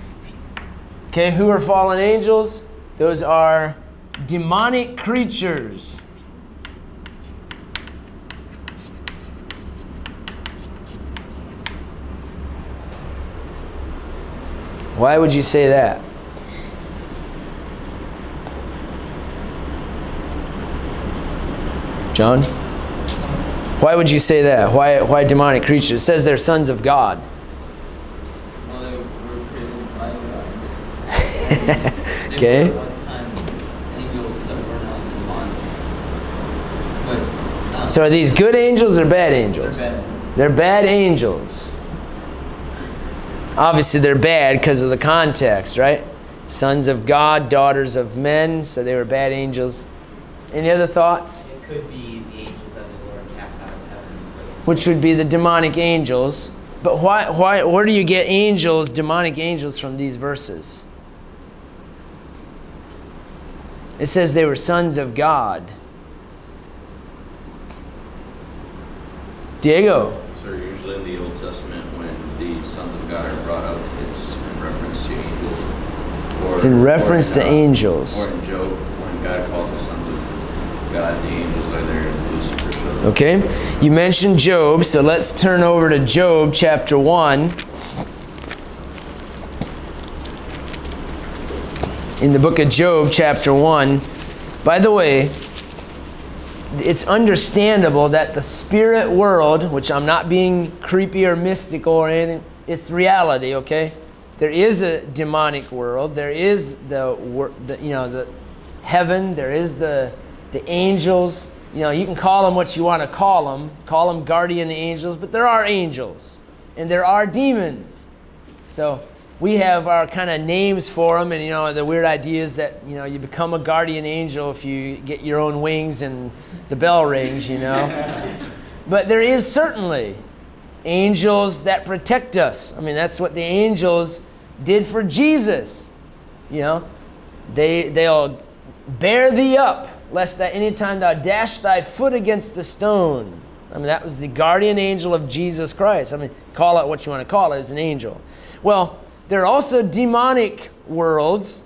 [SPEAKER 1] Okay, who are fallen angels? Those are demonic creatures. Why would you say that? John? Why would you say that? Why, why demonic creatures? It says they're sons of God.
[SPEAKER 2] um,
[SPEAKER 1] So are these good angels or bad
[SPEAKER 2] they're
[SPEAKER 1] angels?
[SPEAKER 2] bad.
[SPEAKER 1] They're bad angels. Obviously, they're bad because of the context, right? Sons of God, daughters of men, so they were bad angels. Any other thoughts?
[SPEAKER 6] It could be the angels that the Lord cast out of heaven.
[SPEAKER 1] Which would be the demonic angels. But why, why, where do you get angels, demonic angels, from these verses? It says they were sons of God. Diego.
[SPEAKER 7] So usually in the Old Testament, when the sons of God are brought up, it's in reference to angels. Or,
[SPEAKER 1] It's in reference
[SPEAKER 7] or
[SPEAKER 1] to
[SPEAKER 7] uh,
[SPEAKER 1] angels.
[SPEAKER 7] Or in Job, when God calls the sons of God, the angels are there Lucifer.
[SPEAKER 1] Okay, you mentioned Job, so let's turn over to Job chapter 1. In the book of Job, chapter 1. By the way, it's understandable that the spirit world, which I'm not being creepy or mystical or anything, it's reality, okay? There is a demonic world. There is the, the you know, the heaven. There is the the angels. You know, you can call them what you want to call them. Call them guardian angels, but there are angels and there are demons. So we have our kind of names for them, and you know the weird idea is that you know you become a guardian angel if you get your own wings and the bell rings, you know. but there is certainly angels that protect us. I mean, that's what the angels did for Jesus. You know, they they'll bear thee up, lest at any time thou dash thy foot against a stone. I mean, that was the guardian angel of Jesus Christ. I mean, call it what you want to call it, it's an angel. Well, there are also demonic worlds.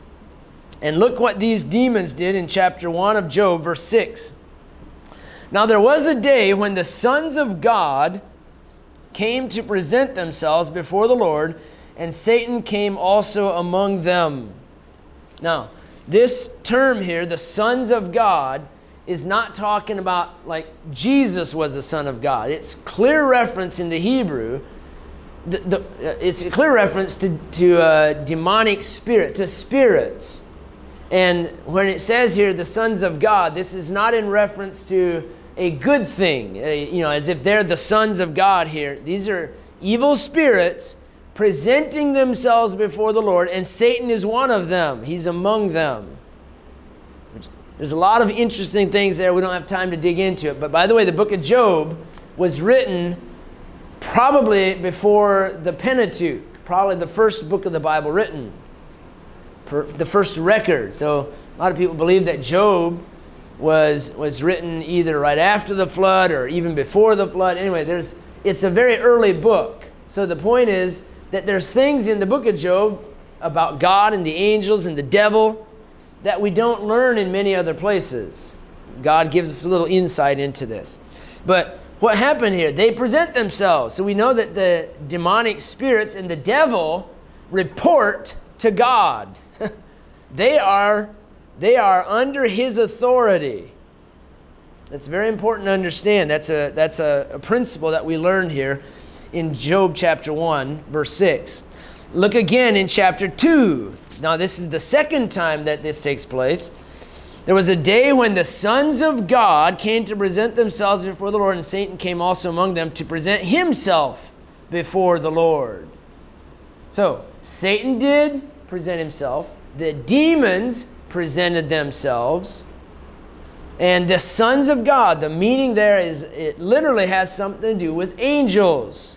[SPEAKER 1] And look what these demons did in chapter 1 of Job, verse 6. Now there was a day when the sons of God came to present themselves before the Lord, and Satan came also among them. Now, this term here, the sons of God, is not talking about like Jesus was a son of God. It's clear reference in the Hebrew. The, the, uh, it's a clear reference to, to uh, demonic spirit, to spirits. And when it says here, the sons of God, this is not in reference to a good thing, a- you know, as if they're the sons of God here. These are evil spirits presenting themselves before the Lord, and Satan is one of them. He's among them. There's a lot of interesting things there. We don't have time to dig into it. But by the way, the book of Job was written probably before the Pentateuch, probably the first book of the Bible written the first record. So a lot of people believe that Job was was written either right after the flood or even before the flood. Anyway, there's it's a very early book. So the point is that there's things in the book of Job about God and the angels and the devil that we don't learn in many other places. God gives us a little insight into this. But what happened here? They present themselves. So we know that the demonic spirits and the devil report to God. they are they are under his authority. That's very important to understand. That's a that's a, a principle that we learn here in Job chapter 1, verse 6. Look again in chapter 2. Now, this is the second time that this takes place. There was a day when the sons of God came to present themselves before the Lord, and Satan came also among them to present himself before the Lord. So, Satan did present himself, the demons presented themselves, and the sons of God, the meaning there is it literally has something to do with angels,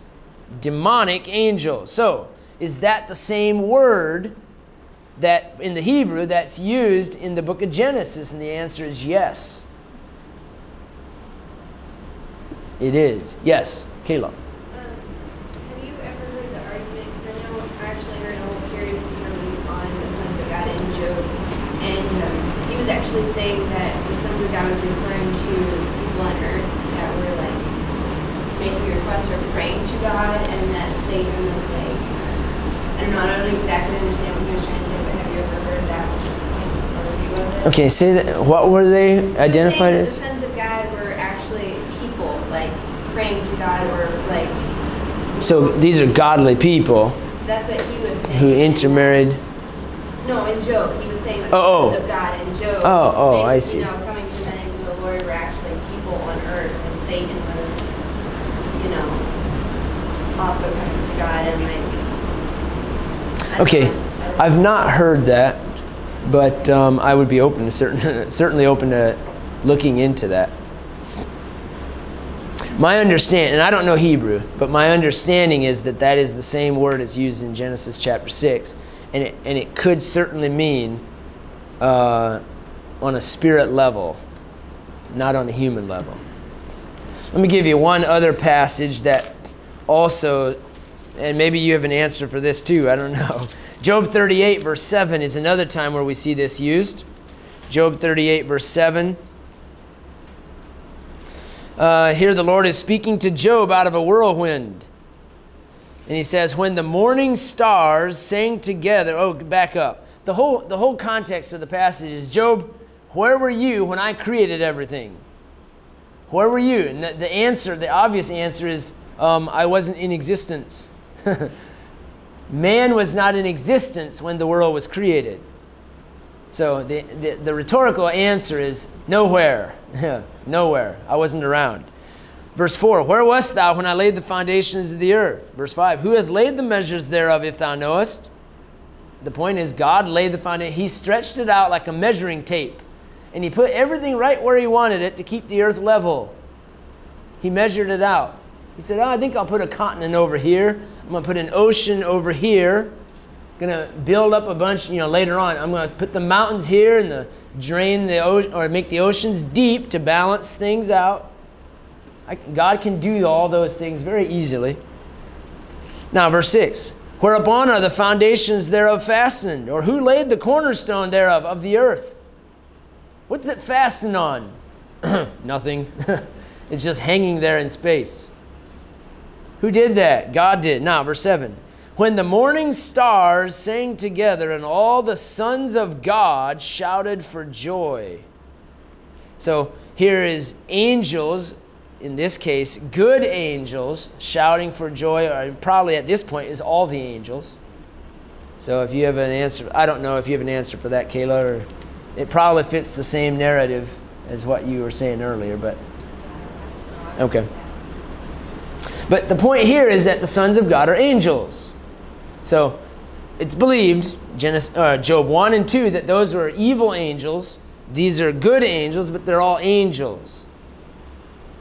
[SPEAKER 1] demonic angels. So, is that the same word that in the Hebrew that's used in the book of Genesis? And the answer is yes. It is. Yes. Caleb.
[SPEAKER 8] Um, have you ever heard the argument? Because I know I actually heard a whole series of sermons on the sons of God and Job, and um, he was actually saying that the sons of God was referring to people on earth that were like making requests or praying to God, and that Satan was like, I don't know, I don't exactly understand what he was trying to say, but have you ever heard that like, view of it?
[SPEAKER 1] Okay, say that. What were they identified as?
[SPEAKER 8] The sons of God were actually people, like praying to God, or like
[SPEAKER 1] So these are godly people
[SPEAKER 8] that's what he was saying.
[SPEAKER 1] who intermarried.
[SPEAKER 8] No, in Job, he was saying that
[SPEAKER 1] Oh, oh.
[SPEAKER 8] the sons of God in Job.
[SPEAKER 1] Oh, oh,
[SPEAKER 8] they,
[SPEAKER 1] I see.
[SPEAKER 8] You know, coming to the Lord were actually people on earth, and Satan was, you know, also coming to God and like.
[SPEAKER 1] Okay, I've not heard that, but um, I would be open to certain, certainly open to looking into that. My understanding, and I don't know Hebrew, but my understanding is that that is the same word as used in Genesis chapter six, and it, and it could certainly mean uh, on a spirit level, not on a human level. Let me give you one other passage that also, and maybe you have an answer for this too, I don't know. Job 38, verse 7 is another time where we see this used. Job 38, verse 7. Uh, here the Lord is speaking to Job out of a whirlwind. And he says, When the morning stars sang together, oh, back up. The whole, the whole context of the passage is Job, where were you when I created everything? Where were you? And the, the answer, the obvious answer is, um, I wasn't in existence. Man was not in existence when the world was created. So the, the, the rhetorical answer is nowhere. nowhere. I wasn't around. Verse 4 Where wast thou when I laid the foundations of the earth? Verse 5 Who hath laid the measures thereof, if thou knowest? The point is, God laid the foundation. He stretched it out like a measuring tape. And He put everything right where He wanted it to keep the earth level. He measured it out. He said, Oh, I think I'll put a continent over here. I'm going to put an ocean over here. Going to build up a bunch, you know, later on. I'm going to put the mountains here and the drain the ocean or make the oceans deep to balance things out. I, God can do all those things very easily. Now, verse 6 Whereupon are the foundations thereof fastened? Or who laid the cornerstone thereof of the earth? What's it fastened on? Nothing. it's just hanging there in space. Who did that? God did. Now, verse 7 When the morning stars sang together and all the sons of God shouted for joy. So here is angels, in this case, good angels, shouting for joy, or probably at this point is all the angels. So if you have an answer, I don't know if you have an answer for that, Kayla, or it probably fits the same narrative as what you were saying earlier, but okay. But the point here is that the sons of God are angels. So it's believed, Genesis, uh, Job 1 and 2, that those are evil angels. These are good angels, but they're all angels.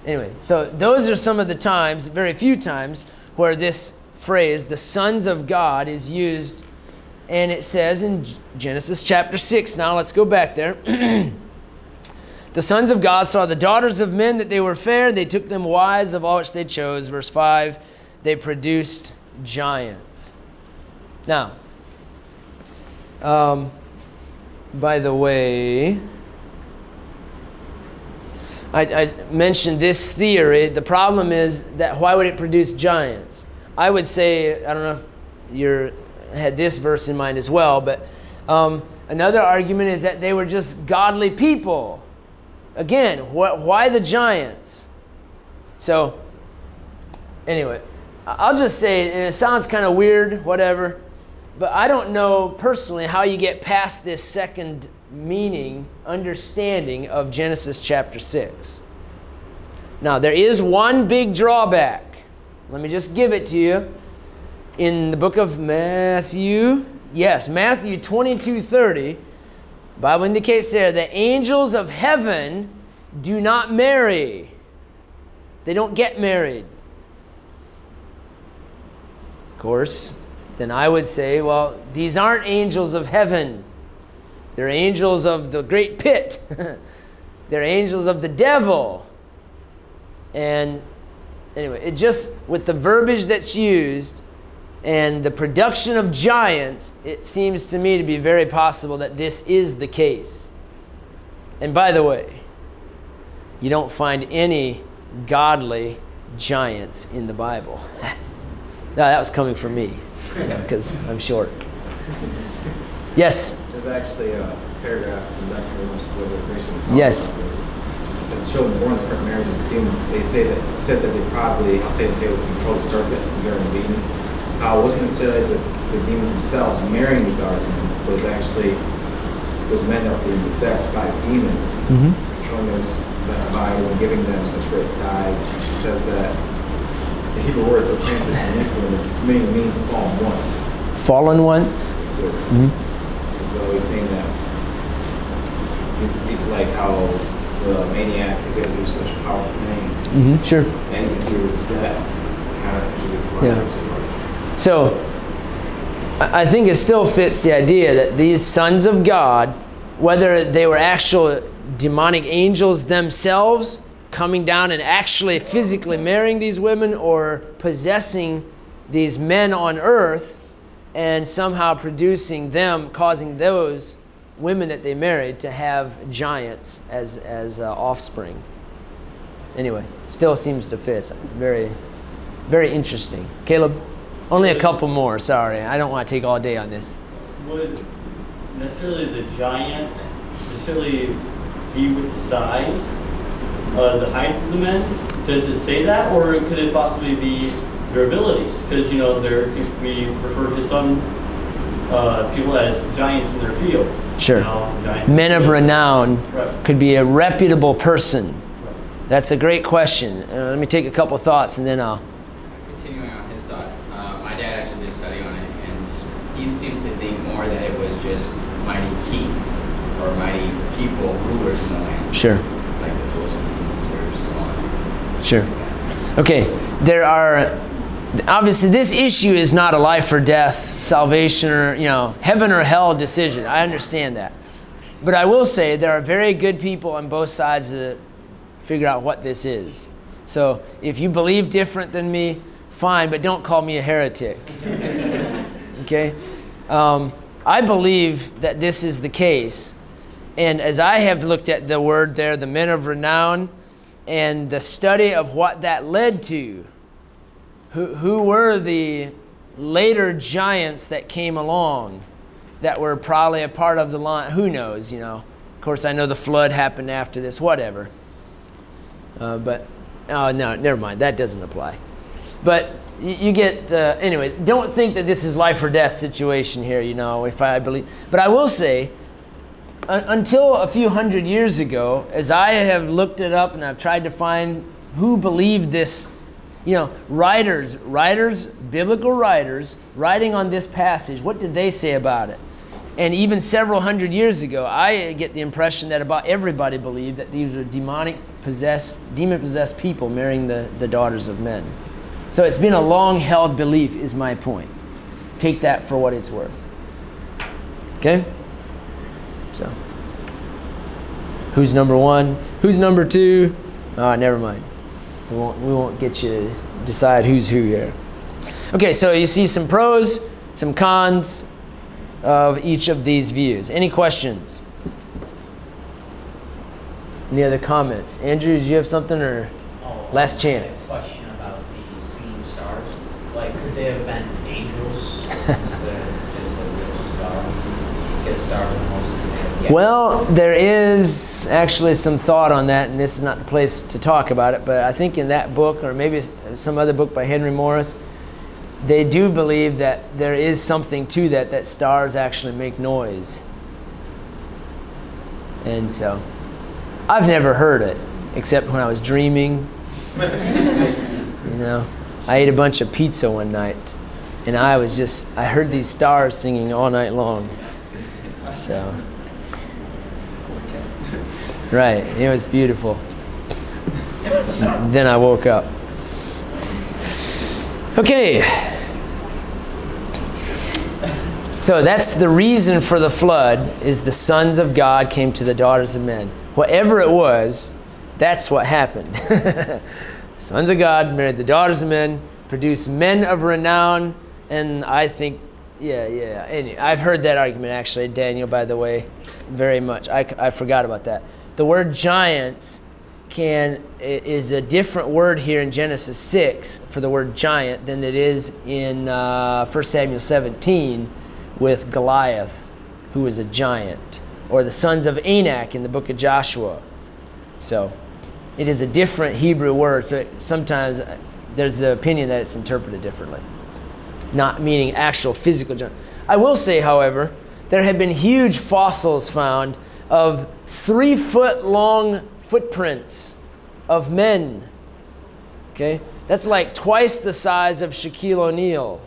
[SPEAKER 1] Anyway, so those are some of the times, very few times, where this phrase, the sons of God, is used. And it says in Genesis chapter 6, now let's go back there. The sons of God saw the daughters of men that they were fair. They took them wives of all which they chose. Verse 5 they produced giants. Now, Um, by the way, I, I mentioned this theory. The problem is that why would it produce giants? I would say, I don't know if you had this verse in mind as well, but um, another argument is that they were just godly people. Again, wh- why the giants? So, anyway, I'll just say, and it sounds kind of weird, whatever, but I don't know personally how you get past this second meaning, understanding of Genesis chapter 6. Now, there is one big drawback. Let me just give it to you. In the book of Matthew, yes, Matthew 22 30, Bible indicates there the angels of heaven do not marry. They don't get married. Of course, then I would say, well, these aren't angels of heaven. They're angels of the great pit. They're angels of the devil. And anyway, it just, with the verbiage that's used and the production of giants, it seems to me to be very possible that this is the case. And by the way, you don't find any godly giants in the Bible. no, that was coming from me because I'm short. Yes.
[SPEAKER 5] There's actually a paragraph from Dr. Williams talks
[SPEAKER 1] Yes.
[SPEAKER 5] about this. It says children born as perfect marriages with demon. They say that said that they probably I'll say they would control the serpent in the Garden of Eden. How it wasn't necessarily the, the demons themselves marrying these it was actually those men that were being possessed by demons,
[SPEAKER 1] Mhm.
[SPEAKER 5] controlling those their bodies and giving them such great size. It says that the Hebrew word so translates from meaning means fallen once.
[SPEAKER 1] Fallen ones.
[SPEAKER 5] So,
[SPEAKER 1] Mhm.
[SPEAKER 5] and so he's saying that, like how the maniac is able to do such powerful things,
[SPEAKER 1] Mm-hmm, sure.
[SPEAKER 5] and he was that kind of contributes to
[SPEAKER 1] Yeah.
[SPEAKER 5] So
[SPEAKER 1] I I think it still fits the idea that these sons of God, whether they were actual demonic angels themselves coming down and actually physically marrying these women or possessing these men on earth and somehow producing them, causing those women that they married to have giants as, as uh, offspring. Anyway, still seems to fit. Very, very interesting. Caleb? Only a couple more, sorry. I don't want to take all day on this.
[SPEAKER 3] Would necessarily the giant necessarily be with the size, uh, the height of the men? Does it say that, or could it possibly be their abilities? Because you know, there we refer to some uh, people as giants in their field.
[SPEAKER 1] Sure.
[SPEAKER 3] Giant
[SPEAKER 1] Men of renown
[SPEAKER 3] Right.
[SPEAKER 1] could be a reputable person. That's a great question. Uh, let me take a couple thoughts and then I'll.
[SPEAKER 6] Continuing on his thought, uh, my dad actually did a study on it, and he seems to think more that it was just mighty kings or mighty people, rulers in the land,
[SPEAKER 1] Sure,
[SPEAKER 6] like the Philistines or so
[SPEAKER 1] sure. Okay, there are. Obviously, this issue is not a life or death, salvation, or, you know, heaven or hell decision. I understand that. But I will say there are very good people on both sides to figure out what this is. So if you believe different than me, fine, but don't call me a heretic. okay? Um, I believe that this is the case. And as I have looked at the word there, the men of renown, and the study of what that led to, who, who were the later giants that came along that were probably a part of the line? Who knows, you know? Of course, I know the flood happened after this, whatever. Uh, but, oh, no, never mind. That doesn't apply. But you, get, uh, anyway, don't think that this is life or death situation here, you know, if I believe. But I will say, until a few hundred years ago, as I have looked it up and I've tried to find who believed this, you know, writers, writers, biblical writers, writing on this passage, what did they say about it? And even several hundred years ago, I get the impression that about everybody believed that these were demonic possessed, demon possessed people marrying the, the daughters of men. So it's been a long held belief, is my point. Take that for what it's worth. Okay? So, who's number one? Who's number two? Ah, never mind. We won't, we won't get you to decide who's who here. Okay, so you see some pros, some cons. of each of these views. Any questions? Any other comments? Andrew, did you have something or
[SPEAKER 9] Oh,
[SPEAKER 1] last
[SPEAKER 9] I had a
[SPEAKER 1] chance?
[SPEAKER 9] Question about the singing stars. Like, could they have been angels just a real star? Get a star from most of them. Yeah.
[SPEAKER 1] Well, there is actually some thought on that, and this is not the place to talk about it, but I think in that book, or maybe some other book by Henry Morris, they do believe that there is something to that, that stars actually make noise. And so, I've never heard it, except when I was dreaming. you know, I ate a bunch of pizza one night, and I was just, I heard these stars singing all night long. So. Right, it was beautiful. then I woke up. Okay. So that's the reason for the flood is the sons of God came to the daughters of men. Whatever it was, that's what happened. sons of God married the daughters of men, produced men of renown, and I think yeah, yeah. I've heard that argument actually, Daniel, by the way, very much. I, I forgot about that. The word giants can is a different word here in Genesis 6 for the word giant than it is in uh, 1 Samuel 17 with Goliath, who was a giant, or the sons of Anak in the book of Joshua. So it is a different Hebrew word, so it, sometimes uh, there's the opinion that it's interpreted differently not meaning actual physical giant. I will say, however, there have been huge fossils found of three foot long footprints of men. Okay? That's like twice the size of Shaquille O'Neal.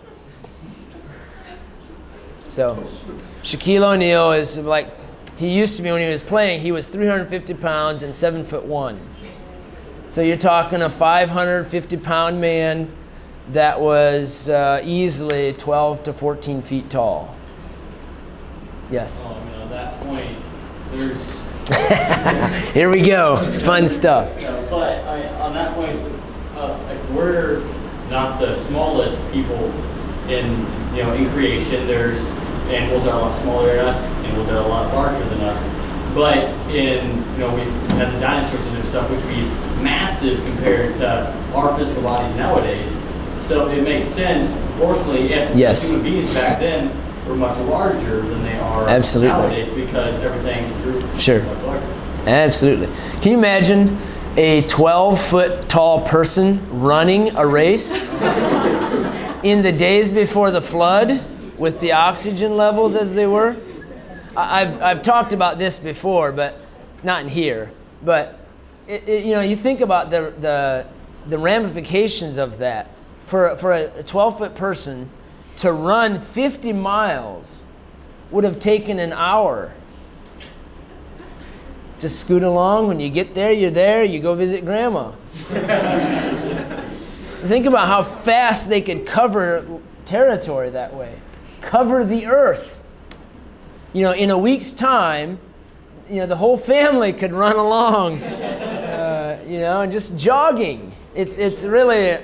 [SPEAKER 1] So, Shaquille O'Neal is like, he used to be when he was playing, he was 350 pounds and 7 foot 1. So, you're talking a 550 pound man that was uh, easily 12 to 14 feet tall. Yes.
[SPEAKER 3] I mean, at that point, there's
[SPEAKER 1] Here we go. Fun stuff.
[SPEAKER 3] Yeah, but I, on that point, uh, like we're not the smallest people in you know in creation. There's animals that are a lot smaller than us, animals that are a lot larger than us. But in you know we have had the dinosaurs and stuff, which would be massive compared to our physical bodies nowadays. So it makes sense, fortunately, if
[SPEAKER 1] Yes.
[SPEAKER 3] human beings back then were much larger than they are
[SPEAKER 1] Absolutely.
[SPEAKER 3] nowadays because everything grew
[SPEAKER 1] Sure.
[SPEAKER 3] much larger.
[SPEAKER 1] Absolutely. Can you imagine a 12 foot tall person running a race in the days before the flood with the oxygen levels as they were? I've, I've talked about this before, but not in here. But it, it, you know, you think about the, the, the ramifications of that. For, for a 12 foot person to run 50 miles would have taken an hour just scoot along. When you get there, you're there. You go visit grandma. Think about how fast they could cover territory that way, cover the earth. You know, in a week's time, you know, the whole family could run along, uh, you know, and just jogging. It's, it's really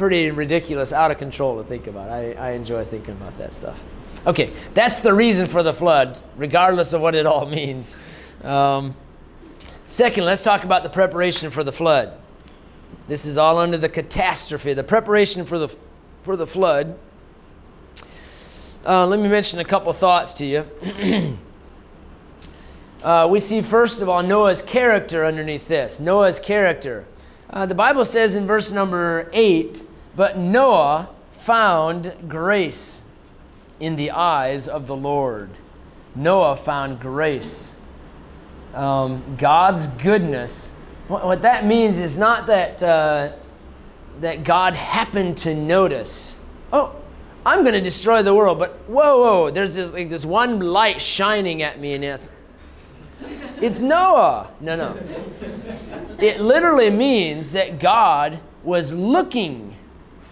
[SPEAKER 1] pretty ridiculous, out of control to think about. I, I enjoy thinking about that stuff. Okay, that's the reason for the flood, regardless of what it all means. Um, second, let's talk about the preparation for the flood. This is all under the catastrophe, the preparation for the, for the flood. Uh, let me mention a couple thoughts to you. uh, we see, first of all, Noah's character underneath this. Noah's character. Uh, the Bible says in verse number 8, but Noah found grace in the eyes of the Lord. Noah found grace. Um, God's goodness. What, what, that means is not that, uh, that God happened to notice, oh, I'm going to destroy the world, but whoa, whoa, there's this, like, this one light shining at me, and it, it's Noah. No, no. It literally means that God was looking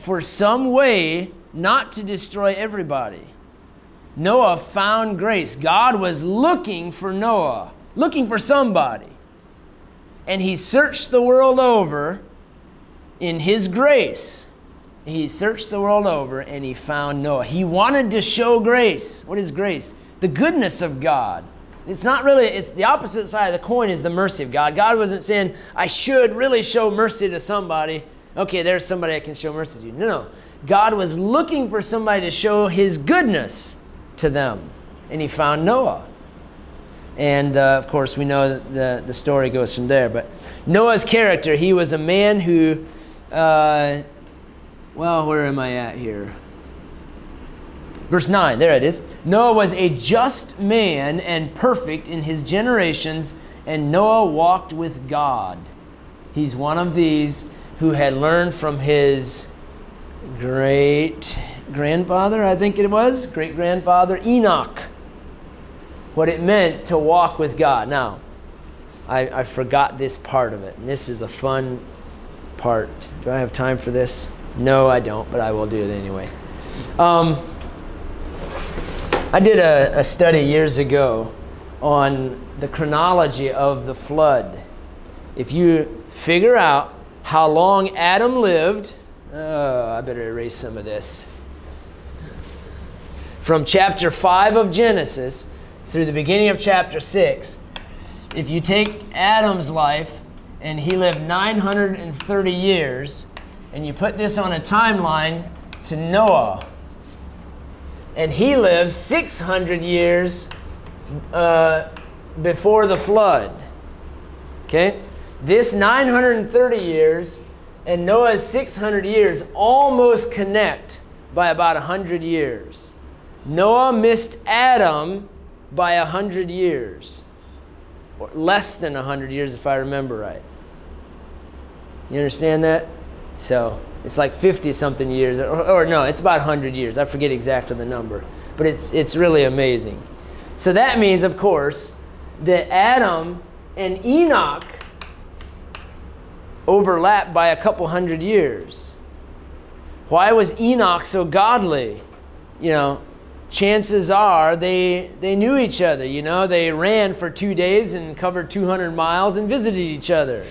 [SPEAKER 1] for some way not to destroy everybody. Noah found grace. God was looking for Noah, looking for somebody. And he searched the world over in his grace he searched the world over and he found Noah. He wanted to show grace. What is grace? The goodness of God. It's not really, it's the opposite side of the coin is the mercy of God. God wasn't saying, I should really show mercy to somebody. Okay, there's somebody I can show mercy to. No, no. God was looking for somebody to show his goodness to them. And he found Noah. And uh, of course, we know the, the story goes from there. But Noah's character, he was a man who, uh, well, where am I at here? Verse 9, there it is. Noah was a just man and perfect in his generations, and Noah walked with God. He's one of these who had learned from his great grandfather, I think it was, great grandfather Enoch, what it meant to walk with God. Now, I, I forgot this part of it, and this is a fun part. Do I have time for this? No, I don't, but I will do it anyway. Um, I did a, a study years ago on the chronology of the flood. If you figure out how long Adam lived, oh, I better erase some of this. From chapter 5 of Genesis through the beginning of chapter 6, if you take Adam's life and he lived 930 years, and you put this on a timeline to Noah, and he lived 600 years uh, before the flood. Okay? This 930 years and Noah's 600 years almost connect by about 100 years. Noah missed Adam by 100 years, or less than 100 years if I remember right. You understand that? So it's like 50 something years, or, or, no, it's about 100 years. I forget exactly the number, but it's, it's really amazing. So that means, of course, that Adam and Enoch overlap by a couple hundred years. Why was Enoch so godly? You know, chances are they, they knew each other. You know, they ran for two days and covered 200 miles and visited each other.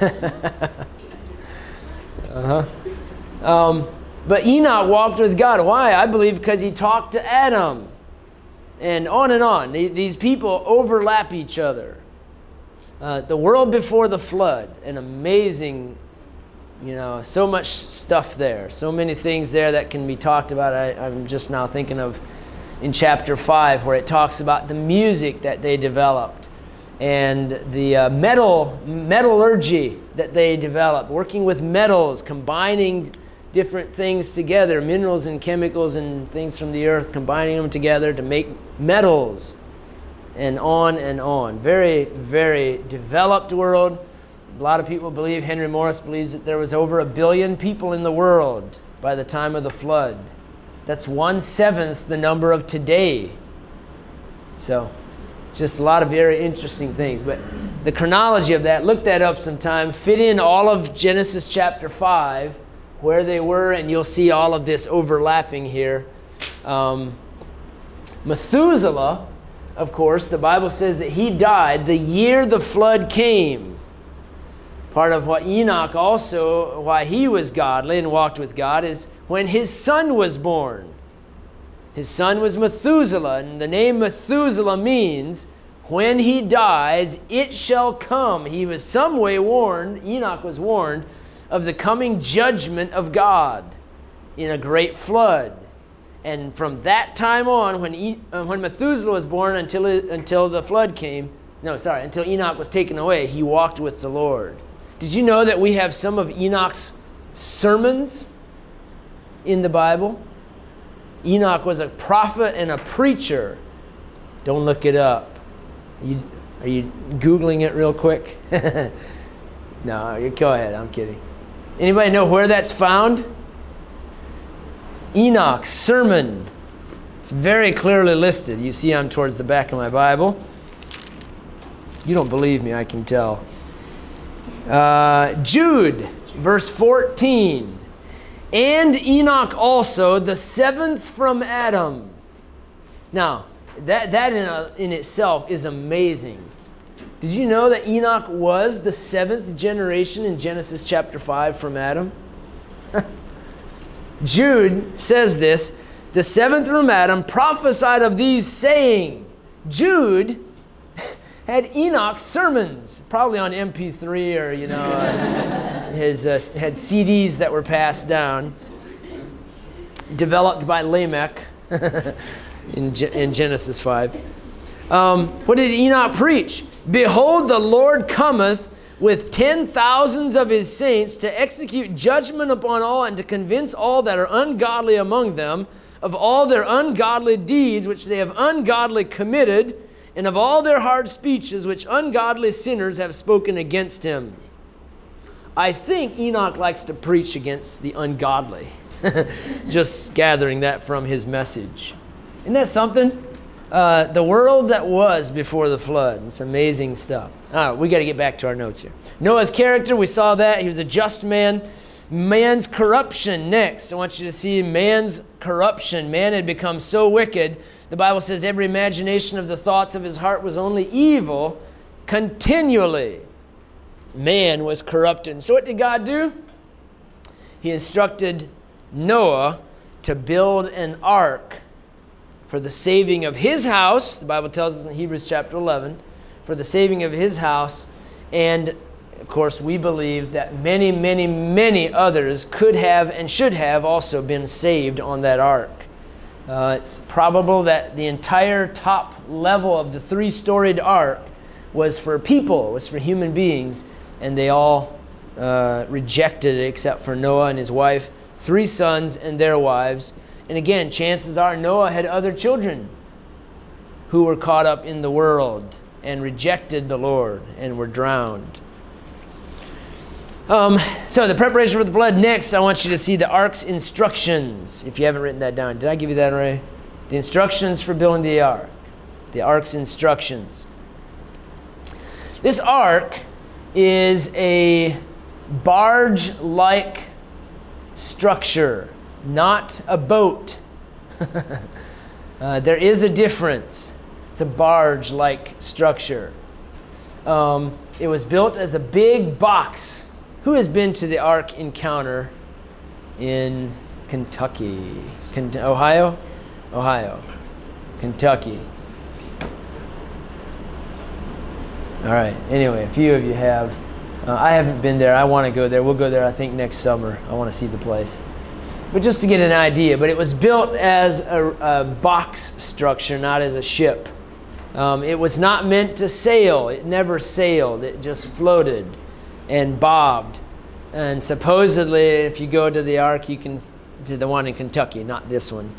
[SPEAKER 1] uh-huh. Um, but Enoch walked with God. Why? I believe because he talked to Adam. And on and on. These people overlap each other. Uh, the world before the flood, an amazing, you know, so much stuff there, so many things there that can be talked about. I, I'm just now thinking of in chapter 5 where it talks about the music that they developed and the uh, metal metallurgy that they developed, working with metals, combining different things together, minerals and chemicals and things from the earth, combining them together to make metals and on and on. Very, very developed world. A lot of people believe, Henry Morris believes that there was over a billion people in the world by the time of the flood. That's one seventh the number of today. So, just a lot of very interesting things. But the chronology of that, look that up sometime. Fit in all of Genesis chapter 5, where they were, and you'll see all of this overlapping here. Um, Methuselah of course, the Bible says that he died the year the flood came. Part of what Enoch also, why he was godly and walked with God, is when his son was born. His son was Methuselah, and the name Methuselah means when he dies, it shall come. He was some way warned, Enoch was warned, of the coming judgment of God in a great flood. And from that time on, when, e, uh, when Methuselah was born until, it, until the flood came, no, sorry, until Enoch was taken away, he walked with the Lord. Did you know that we have some of Enoch's sermons in the Bible? Enoch was a prophet and a preacher. Don't look it up. You, are you Googling it real quick? no, go ahead. I'm kidding. Anybody know where that's found? Enoch's sermon. It's very clearly listed. You see, I'm towards the back of my Bible. You don't believe me, I can tell. Uh, Jude, verse 14. And Enoch also, the seventh from Adam. Now, that, that in, a, in itself is amazing. Did you know that Enoch was the seventh generation in Genesis chapter 5 from Adam? Jude says this the seventh from Adam prophesied of these, saying, Jude had Enoch's sermons, probably on MP3 or, you know, uh, his, uh, had CDs that were passed down, developed by Lamech in, in Genesis 5. Um, what did Enoch preach? Behold, the Lord cometh with ten thousands of his saints to execute judgment upon all and to convince all that are ungodly among them of all their ungodly deeds which they have ungodly committed, and of all their hard speeches which ungodly sinners have spoken against him. I think Enoch likes to preach against the ungodly, just gathering that from his message. Isn't that something? Uh, the world that was before the flood. It's amazing stuff. All right, we got to get back to our notes here. Noah's character, we saw that. He was a just man man's corruption next. I want you to see man's corruption. Man had become so wicked. The Bible says every imagination of the thoughts of his heart was only evil continually. Man was corrupted. So, what did God do? He instructed Noah to build an ark for the saving of his house. The Bible tells us in Hebrews chapter 11 for the saving of his house and of course, we believe that many, many, many others could have and should have also been saved on that ark. Uh, it's probable that the entire top level of the three storied ark was for people, was for human beings, and they all uh, rejected it except for Noah and his wife, three sons and their wives. And again, chances are Noah had other children who were caught up in the world and rejected the Lord and were drowned. Um, so the preparation for the flood. Next, I want you to see the ark's instructions. If you haven't written that down, did I give you that, Ray? The instructions for building the ark. The ark's instructions. This ark is a barge-like structure, not a boat. uh, there is a difference. It's a barge-like structure. Um, it was built as a big box who has been to the Ark Encounter in Kentucky? Ohio? Ohio. Kentucky. All right. Anyway, a few of you have. Uh, I haven't been there. I want to go there. We'll go there, I think, next summer. I want to see the place. But just to get an idea, but it was built as a, a box structure, not as a ship. Um, it was not meant to sail. It never sailed. It just floated and bobbed. And supposedly, if you go to the Ark, you can, to the one in Kentucky, not this one.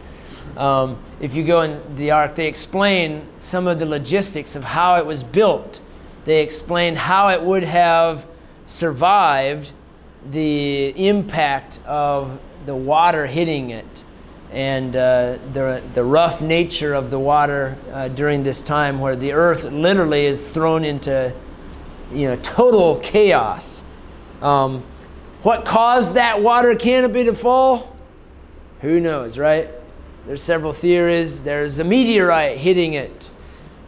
[SPEAKER 1] Um, if you go in the Ark, they explain some of the logistics of how it was built. They explain how it would have survived the impact of the water hitting it and uh, the, the rough nature of the water uh, during this time where the earth literally is thrown into you know, total chaos. Um, what caused that water canopy to fall? Who knows, right? There's several theories. There's a meteorite hitting it.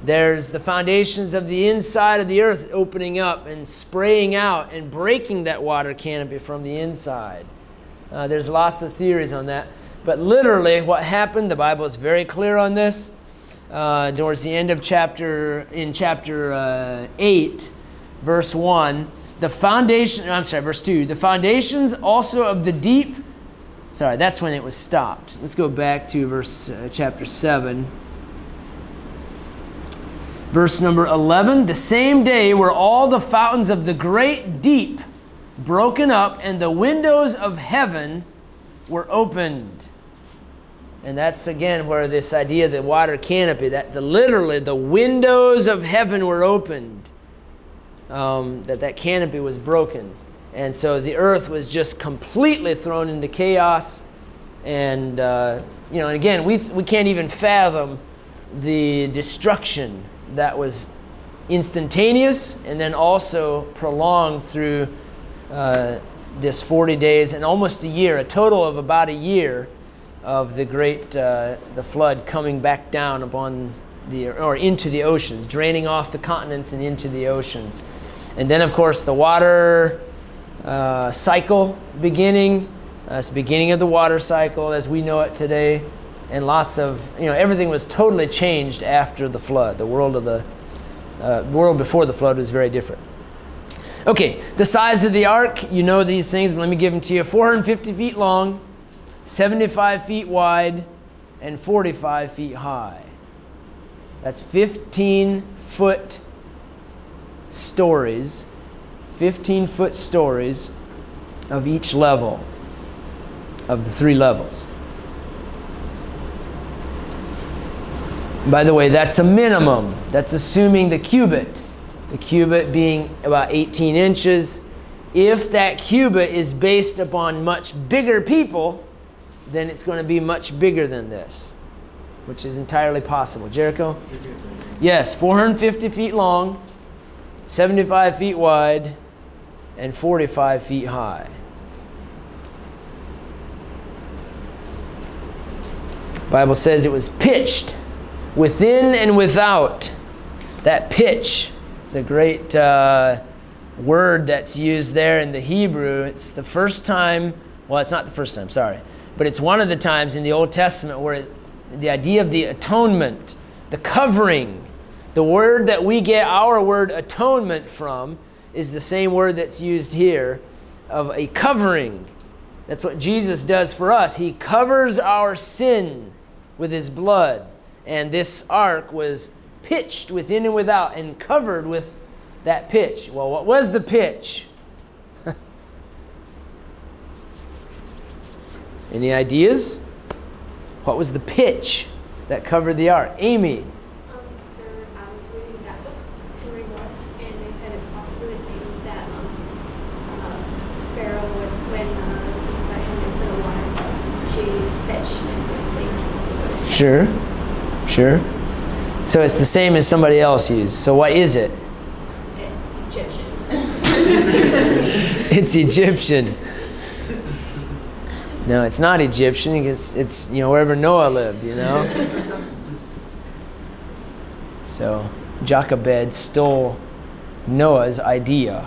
[SPEAKER 1] There's the foundations of the inside of the earth opening up and spraying out and breaking that water canopy from the inside. Uh, there's lots of theories on that. But literally, what happened, the Bible is very clear on this. Uh, towards the end of chapter, in chapter uh, 8, verse 1, the foundation, I'm sorry, verse 2, the foundations also of the deep, sorry, that's when it was stopped. Let's go back to verse, uh, chapter 7. Verse number 11, the same day were all the fountains of the great deep broken up, and the windows of heaven were opened. And that's again where this idea of the water canopy, that the, literally the windows of heaven were opened, um, that that canopy was broken. And so the earth was just completely thrown into chaos. And, uh, you know, and again, we, we can't even fathom the destruction that was instantaneous and then also prolonged through uh, this 40 days and almost a year, a total of about a year of the great uh, the flood coming back down upon the or into the oceans, draining off the continents and into the oceans, and then of course the water uh, cycle beginning. That's the beginning of the water cycle as we know it today. And lots of, you know, everything was totally changed after the flood. The world of the uh, world before the flood was very different. Okay, the size of the ark, you know these things, but let me give them to you. 450 feet long, 75 feet wide, and 45 feet high. That's 15 foot stories, 15 foot stories of each level of the three levels. By the way, that's a minimum. That's assuming the cubit. The cubit being about 18 inches. If that cubit is based upon much bigger people, then it's going to be much bigger than this, which is entirely possible. Jericho? Yes, 450 feet long, 75 feet wide, and 45 feet high. Bible says it was pitched within and without. That pitch, it's a great uh, word that's used there in the Hebrew. It's the first time, well, it's not the first time, sorry, but it's one of the times in the Old Testament where it, the idea of the atonement, the covering, the word that we get our word atonement from is the same word that's used here of a covering. That's what Jesus does for us. He covers our sin with his blood. And this ark was pitched within and without and covered with that pitch. Well, what was the pitch? Any ideas? What was the pitch that covered the ark? Amy.
[SPEAKER 8] Um, sir, I was reading that book, Henry Morris, and they said it's possibly that um, uh, Pharaoh would, when uh, him into the water, and those things.
[SPEAKER 1] Sure. Sure. So it's the same as somebody else used. So what is it?
[SPEAKER 8] It's Egyptian.
[SPEAKER 1] It's Egyptian. No, it's not Egyptian. It's, it's you know wherever Noah lived, you know. so Jochebed stole Noah's idea.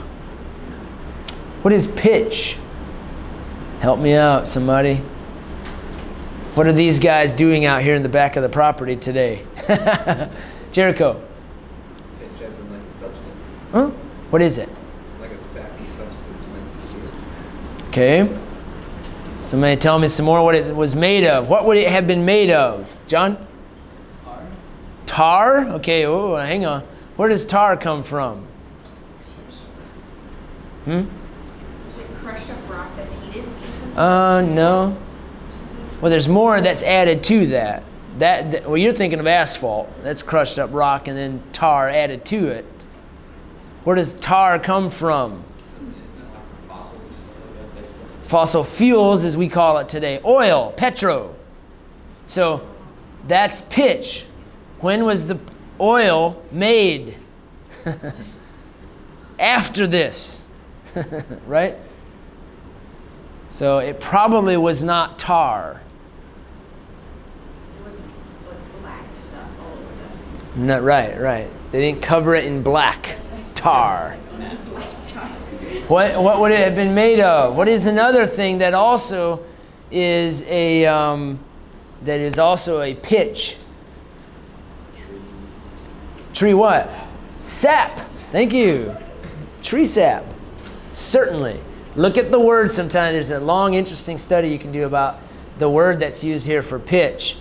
[SPEAKER 1] What is pitch? Help me out, somebody. What are these guys doing out here in the back of the property today? Jericho.
[SPEAKER 5] Pitch as in like a substance,
[SPEAKER 1] Huh? What is it?
[SPEAKER 5] like a sappy substance meant to seal.
[SPEAKER 1] Okay. Somebody tell me some more what it was made of. What would it have been made of? John? Tar? Tar? Okay, oh, hang on. Where does tar come from? Hmm?
[SPEAKER 8] Is it crushed up rock that's heated or something?
[SPEAKER 1] Uh, no. Well, there's more that's added to that. That, that well, you're thinking of asphalt. That's crushed up rock and then tar added to it. Where does tar come from? Fossil fuels, as we call it today. Oil, petro. So that's pitch. When was the oil made? After this, right? So it probably was not tar.
[SPEAKER 8] It wasn't like black stuff all
[SPEAKER 1] Not right, right. They didn't cover it in black tar. What, what would it have been made of? What is another thing that also is a um, that is also a pitch? Tree what? Sap. Thank you. Tree sap. Certainly. Look at the word sometime. There's a long, interesting study you can do about the word that's used here for pitch.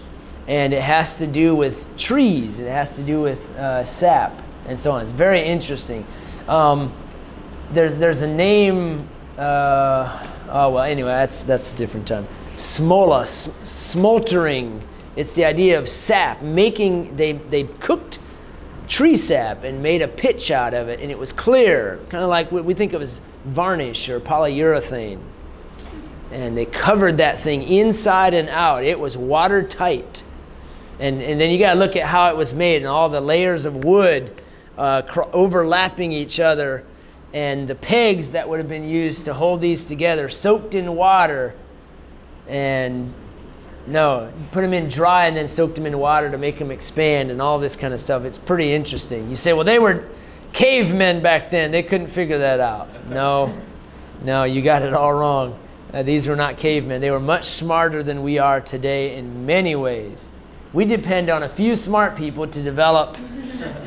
[SPEAKER 1] And it has to do with trees, it has to do with uh, sap, and so on. It's very interesting. Um, there's, there's a name, uh, oh, well, anyway, that's, that's a different time. Smola, smoldering. It's the idea of sap, making, they, they cooked tree sap and made a pitch out of it, and it was clear, kind of like what we think of as varnish or polyurethane. And they covered that thing inside and out. It was watertight. And, and then you got to look at how it was made and all the layers of wood uh, overlapping each other, and the pegs that would have been used to hold these together, soaked in water, and no, put them in dry and then soaked them in water to make them expand and all this kind of stuff. It's pretty interesting. You say, well, they were cavemen back then. They couldn't figure that out. No, no, you got it all wrong. Uh, these were not cavemen. They were much smarter than we are today in many ways. We depend on a few smart people to develop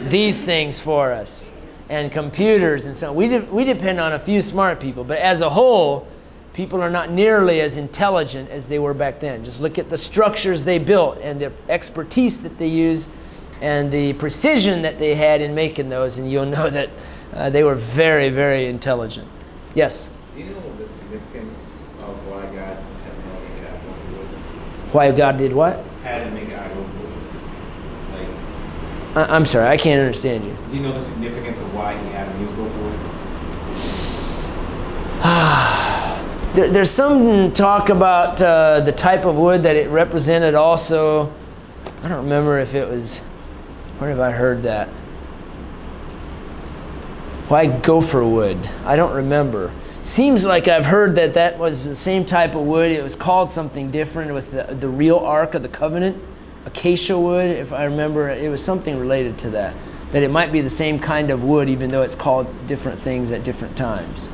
[SPEAKER 1] these things for us and computers and so on. We, de- we depend on a few smart people, but as a whole, people are not nearly as intelligent as they were back then. Just look at the structures they built and the expertise that they used and the precision that they had in making those, and you'll know that uh, they were very, very intelligent. Yes?
[SPEAKER 5] Do you know the significance of why God had Noah make an idol of wood?
[SPEAKER 1] Why God did what?
[SPEAKER 5] Make an idol of wood. Like,
[SPEAKER 1] I- I'm sorry, I can't understand you.
[SPEAKER 5] do you know the significance of why he had him musical for wood?
[SPEAKER 1] There, there's some talk about uh, the type of wood that it represented also. I don't remember if it was. Where have I heard that? Why gopher wood? I don't remember. Seems like I've heard that that was the same type of wood. It was called something different with the, the real Ark of the Covenant. Acacia wood, if I remember, it was something related to that. That it might be the same kind of wood, even though it's called different things at different times.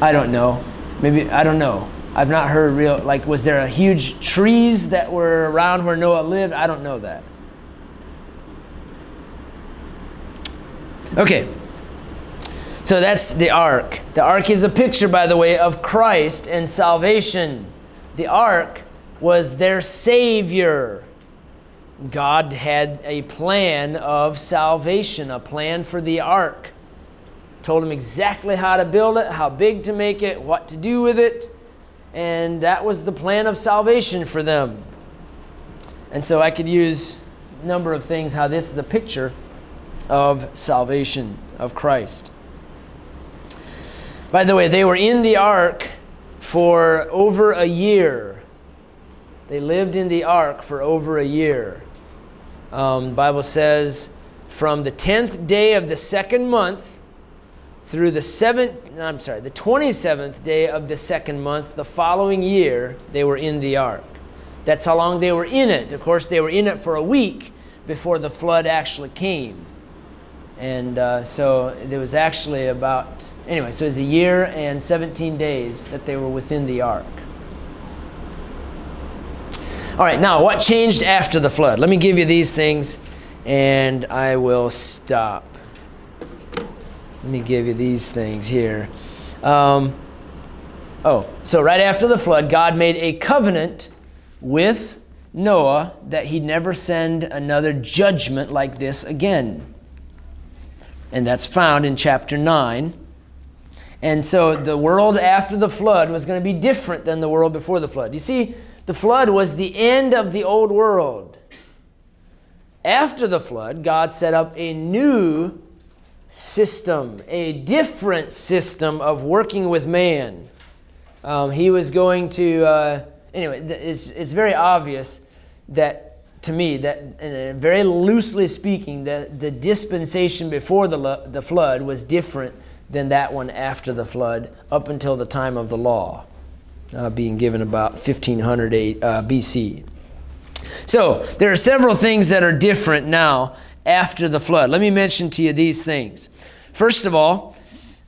[SPEAKER 1] I don't know. Maybe I don't know. I've not heard real like was there a huge trees that were around where Noah lived? I don't know that. Okay. So that's the ark. The ark is a picture by the way of Christ and salvation. The ark was their savior. God had a plan of salvation, a plan for the ark told him exactly how to build it, how big to make it, what to do with it, and that was the plan of salvation for them. And so I could use a number of things how this is a picture of salvation of Christ. By the way, they were in the ark for over a year. They lived in the ark for over a year. Um, Bible says, from the 10th day of the second month through the seventh, I'm sorry, the 27th day of the second month, the following year, they were in the ark. That's how long they were in it. Of course, they were in it for a week before the flood actually came. And uh, so it was actually about, anyway, so it was a year and 17 days that they were within the ark. All right, now what changed after the flood? Let me give you these things and I will stop. Let me give you these things here. Um, oh, so right after the flood, God made a covenant with Noah that he'd never send another judgment like this again. And that's found in chapter 9. And so the world after the flood was going to be different than the world before the flood. You see, the flood was the end of the old world. After the flood, God set up a new system, a different system of working with man. Um, he was going to, uh, anyway, it's, it's very obvious that, to me, that very loosely speaking, that the dispensation before the, the flood was different than that one after the flood, up until the time of the law, uh, being given about 1500 uh, BC. So, there are several things that are different now after the flood. Let me mention to you these things. First of all,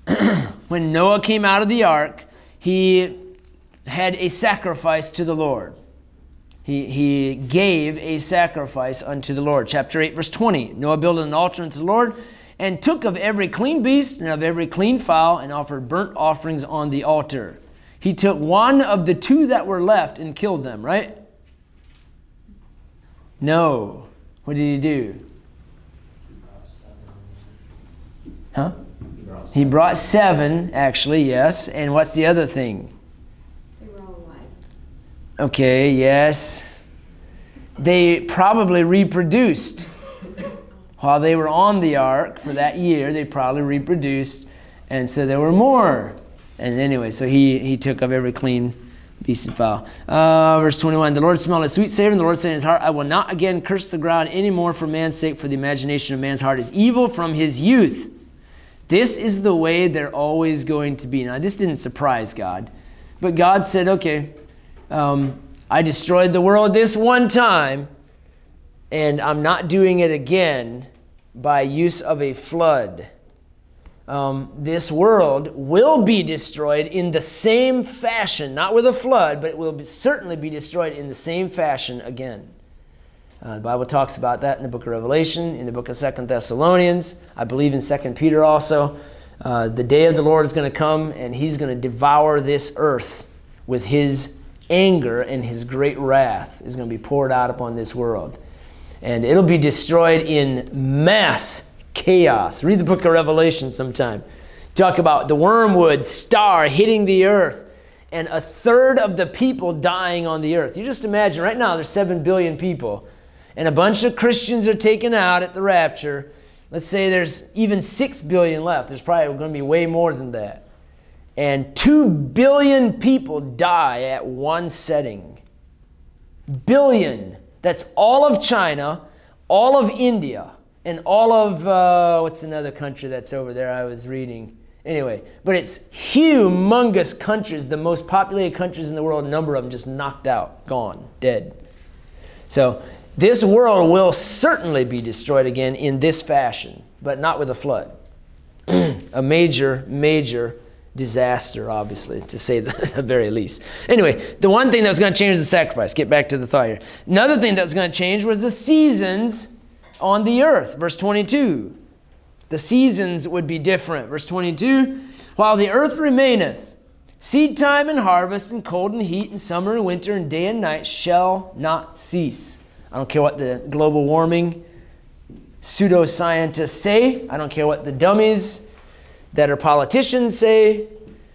[SPEAKER 1] when Noah came out of the ark, he had a sacrifice to the Lord. He, he gave a sacrifice unto the Lord. Chapter 8, verse 20. Noah built an altar unto the Lord and took of every clean beast and of every clean fowl and offered burnt offerings on the altar. He took one of the two that were left and killed them, right? No. What did he do? Huh? He brought seven, actually, yes. And what's the other thing?
[SPEAKER 8] They were all alive.
[SPEAKER 1] Okay, yes. They probably reproduced. While they were on the ark for that year, they probably reproduced. And so there were more. And anyway, so he, he took of every clean beast and fowl. Uh, verse 21 The Lord smelled a sweet savor, and the Lord said in his heart, I will not again curse the ground any more for man's sake, for the imagination of man's heart is evil from his youth. This is the way they're always going to be. Now, this didn't surprise God, but God said, okay, um, I destroyed the world this one time, and I'm not doing it again by use of a flood. Um, this world will be destroyed in the same fashion, not with a flood, but it will be, certainly be destroyed in the same fashion again. Uh, the Bible talks about that in the book of Revelation, in the book of Second Thessalonians. I believe in Second Peter also. Uh, the day of the Lord is going to come, and He's going to devour this earth with His anger and His great wrath is going to be poured out upon this world. And it'll be destroyed in mass chaos. Read the book of Revelation sometime. Talk about the wormwood star hitting the earth and a third of the people dying on the earth. You just imagine right now there's 7 billion people and a bunch of Christians are taken out at the rapture. Let's say there's even 6 billion left. There's probably going to be way more than that. And 2 billion people die at one setting. Billion. That's all of China, all of India and all of uh, what's another country that's over there I was reading. Anyway, but it's humongous countries, the most populated countries in the world, a number of them just knocked out, gone, dead. So this world will certainly be destroyed again in this fashion, but not with a flood. a major, major disaster, obviously, to say the very least. Anyway, the one thing that was going to change is the sacrifice. Get back to the thought here. Another thing that was going to change was the seasons on the earth. Verse 22. The seasons would be different. Verse 22 While the earth remaineth, seed time and harvest, and cold and heat, and summer and winter, and day and night shall not cease. I don't care what the global warming pseudoscientists say. I don't care what the dummies that are politicians say.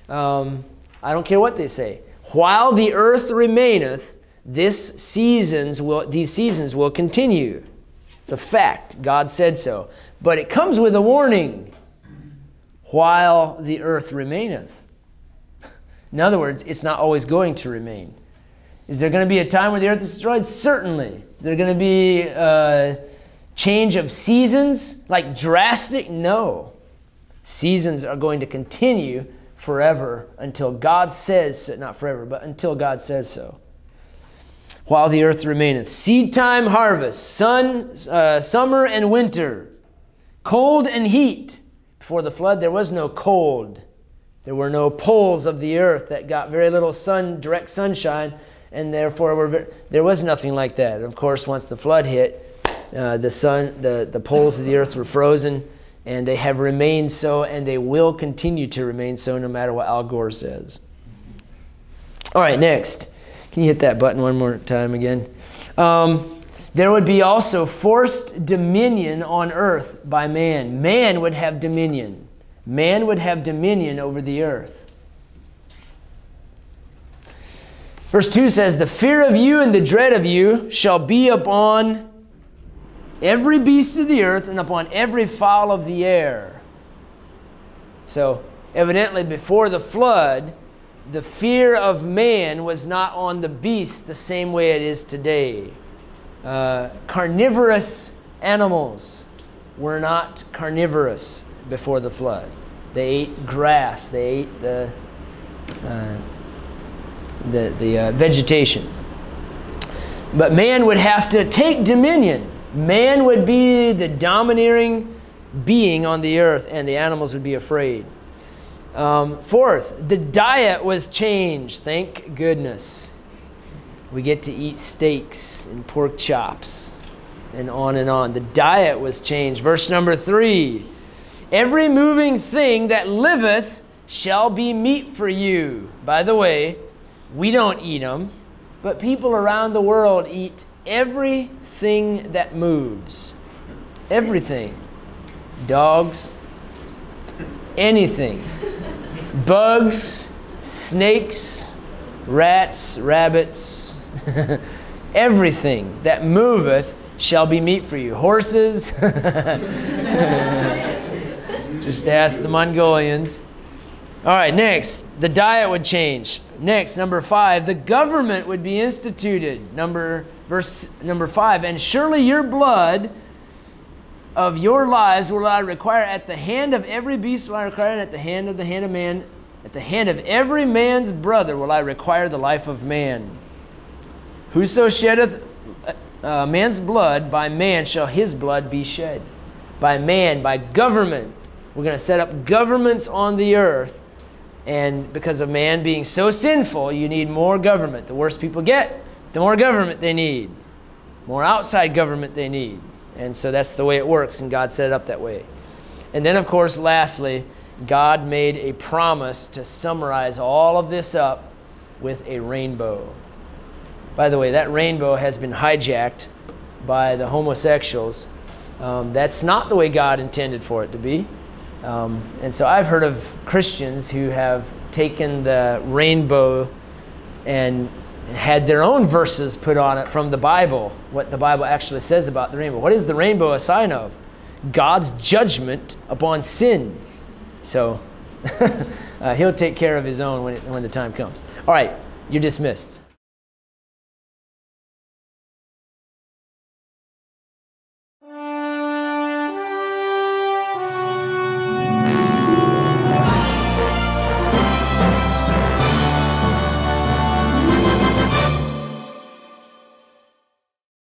[SPEAKER 1] Um, I don't care what they say. While the earth remaineth, this seasons will, these seasons will continue. It's a fact. God said so. But it comes with a warning while the earth remaineth. In other words, it's not always going to remain. Is there going to be a time where the earth is destroyed? Certainly. Is there going to be a change of seasons? Like drastic? No. Seasons are going to continue forever until God says, not forever, but until God says so while the earth remaineth. Seed time, harvest, sun, uh, summer and winter, cold and heat. Before the flood, there was no cold. There were no poles of the earth that got very little sun, direct sunshine, and therefore very, there was nothing like that. Of course, once the flood hit, uh, the sun, the, the poles of the earth were frozen, and they have remained so, and they will continue to remain so no matter what Al Gore says. All right, next. Can you hit that button one more time again? Um, there would be also forced dominion on earth by man. Man would have dominion. Man would have dominion over the earth. Verse 2 says, The fear of you and the dread of you shall be upon every beast of the earth and upon every fowl of the air. So, evidently, before the flood, the fear of man was not on the beast the same way it is today. Uh, carnivorous animals were not carnivorous before the flood. They ate grass. They ate the uh, the, the uh, vegetation. But man would have to take dominion. Man would be the domineering being on the earth, and the animals would be afraid. Um, fourth, the diet was changed. Thank goodness. We get to eat steaks and pork chops and on and on. The diet was changed. Verse number three Every moving thing that liveth shall be meat for you. By the way, we don't eat them, but people around the world eat everything that moves. Everything. Dogs, anything bugs, snakes, rats, rabbits, everything that moveth shall be meat for you. Horses, just ask the Mongolians. All right, next, the diet would change. Next, number five, the government would be instituted. Number verse number five, and surely your blood of your lives will I require at the hand of every beast will I require, and at the hand of the hand of man, at the hand of every man's brother will I require the life of man. Whoso sheddeth uh, man's blood, by man shall his blood be shed. By man, by government, We're going to set up governments on the earth. And because of man being so sinful, you need more government. The worse people get, the more government they need, more outside government they need. And so that's the way it works, and God set it up that way. And then, of course, lastly, God made a promise to summarize all of this up with a rainbow. By the way, that rainbow has been hijacked by the homosexuals. Um, that's not the way God intended for it to be. Um, and so I've heard of Christians who have taken the rainbow and had their own verses put on it from the Bible, what the Bible actually says about the rainbow. What is the rainbow a sign of? God's judgment upon sin. So uh, he'll take care of his own when, it, when the time comes. All right, you're dismissed.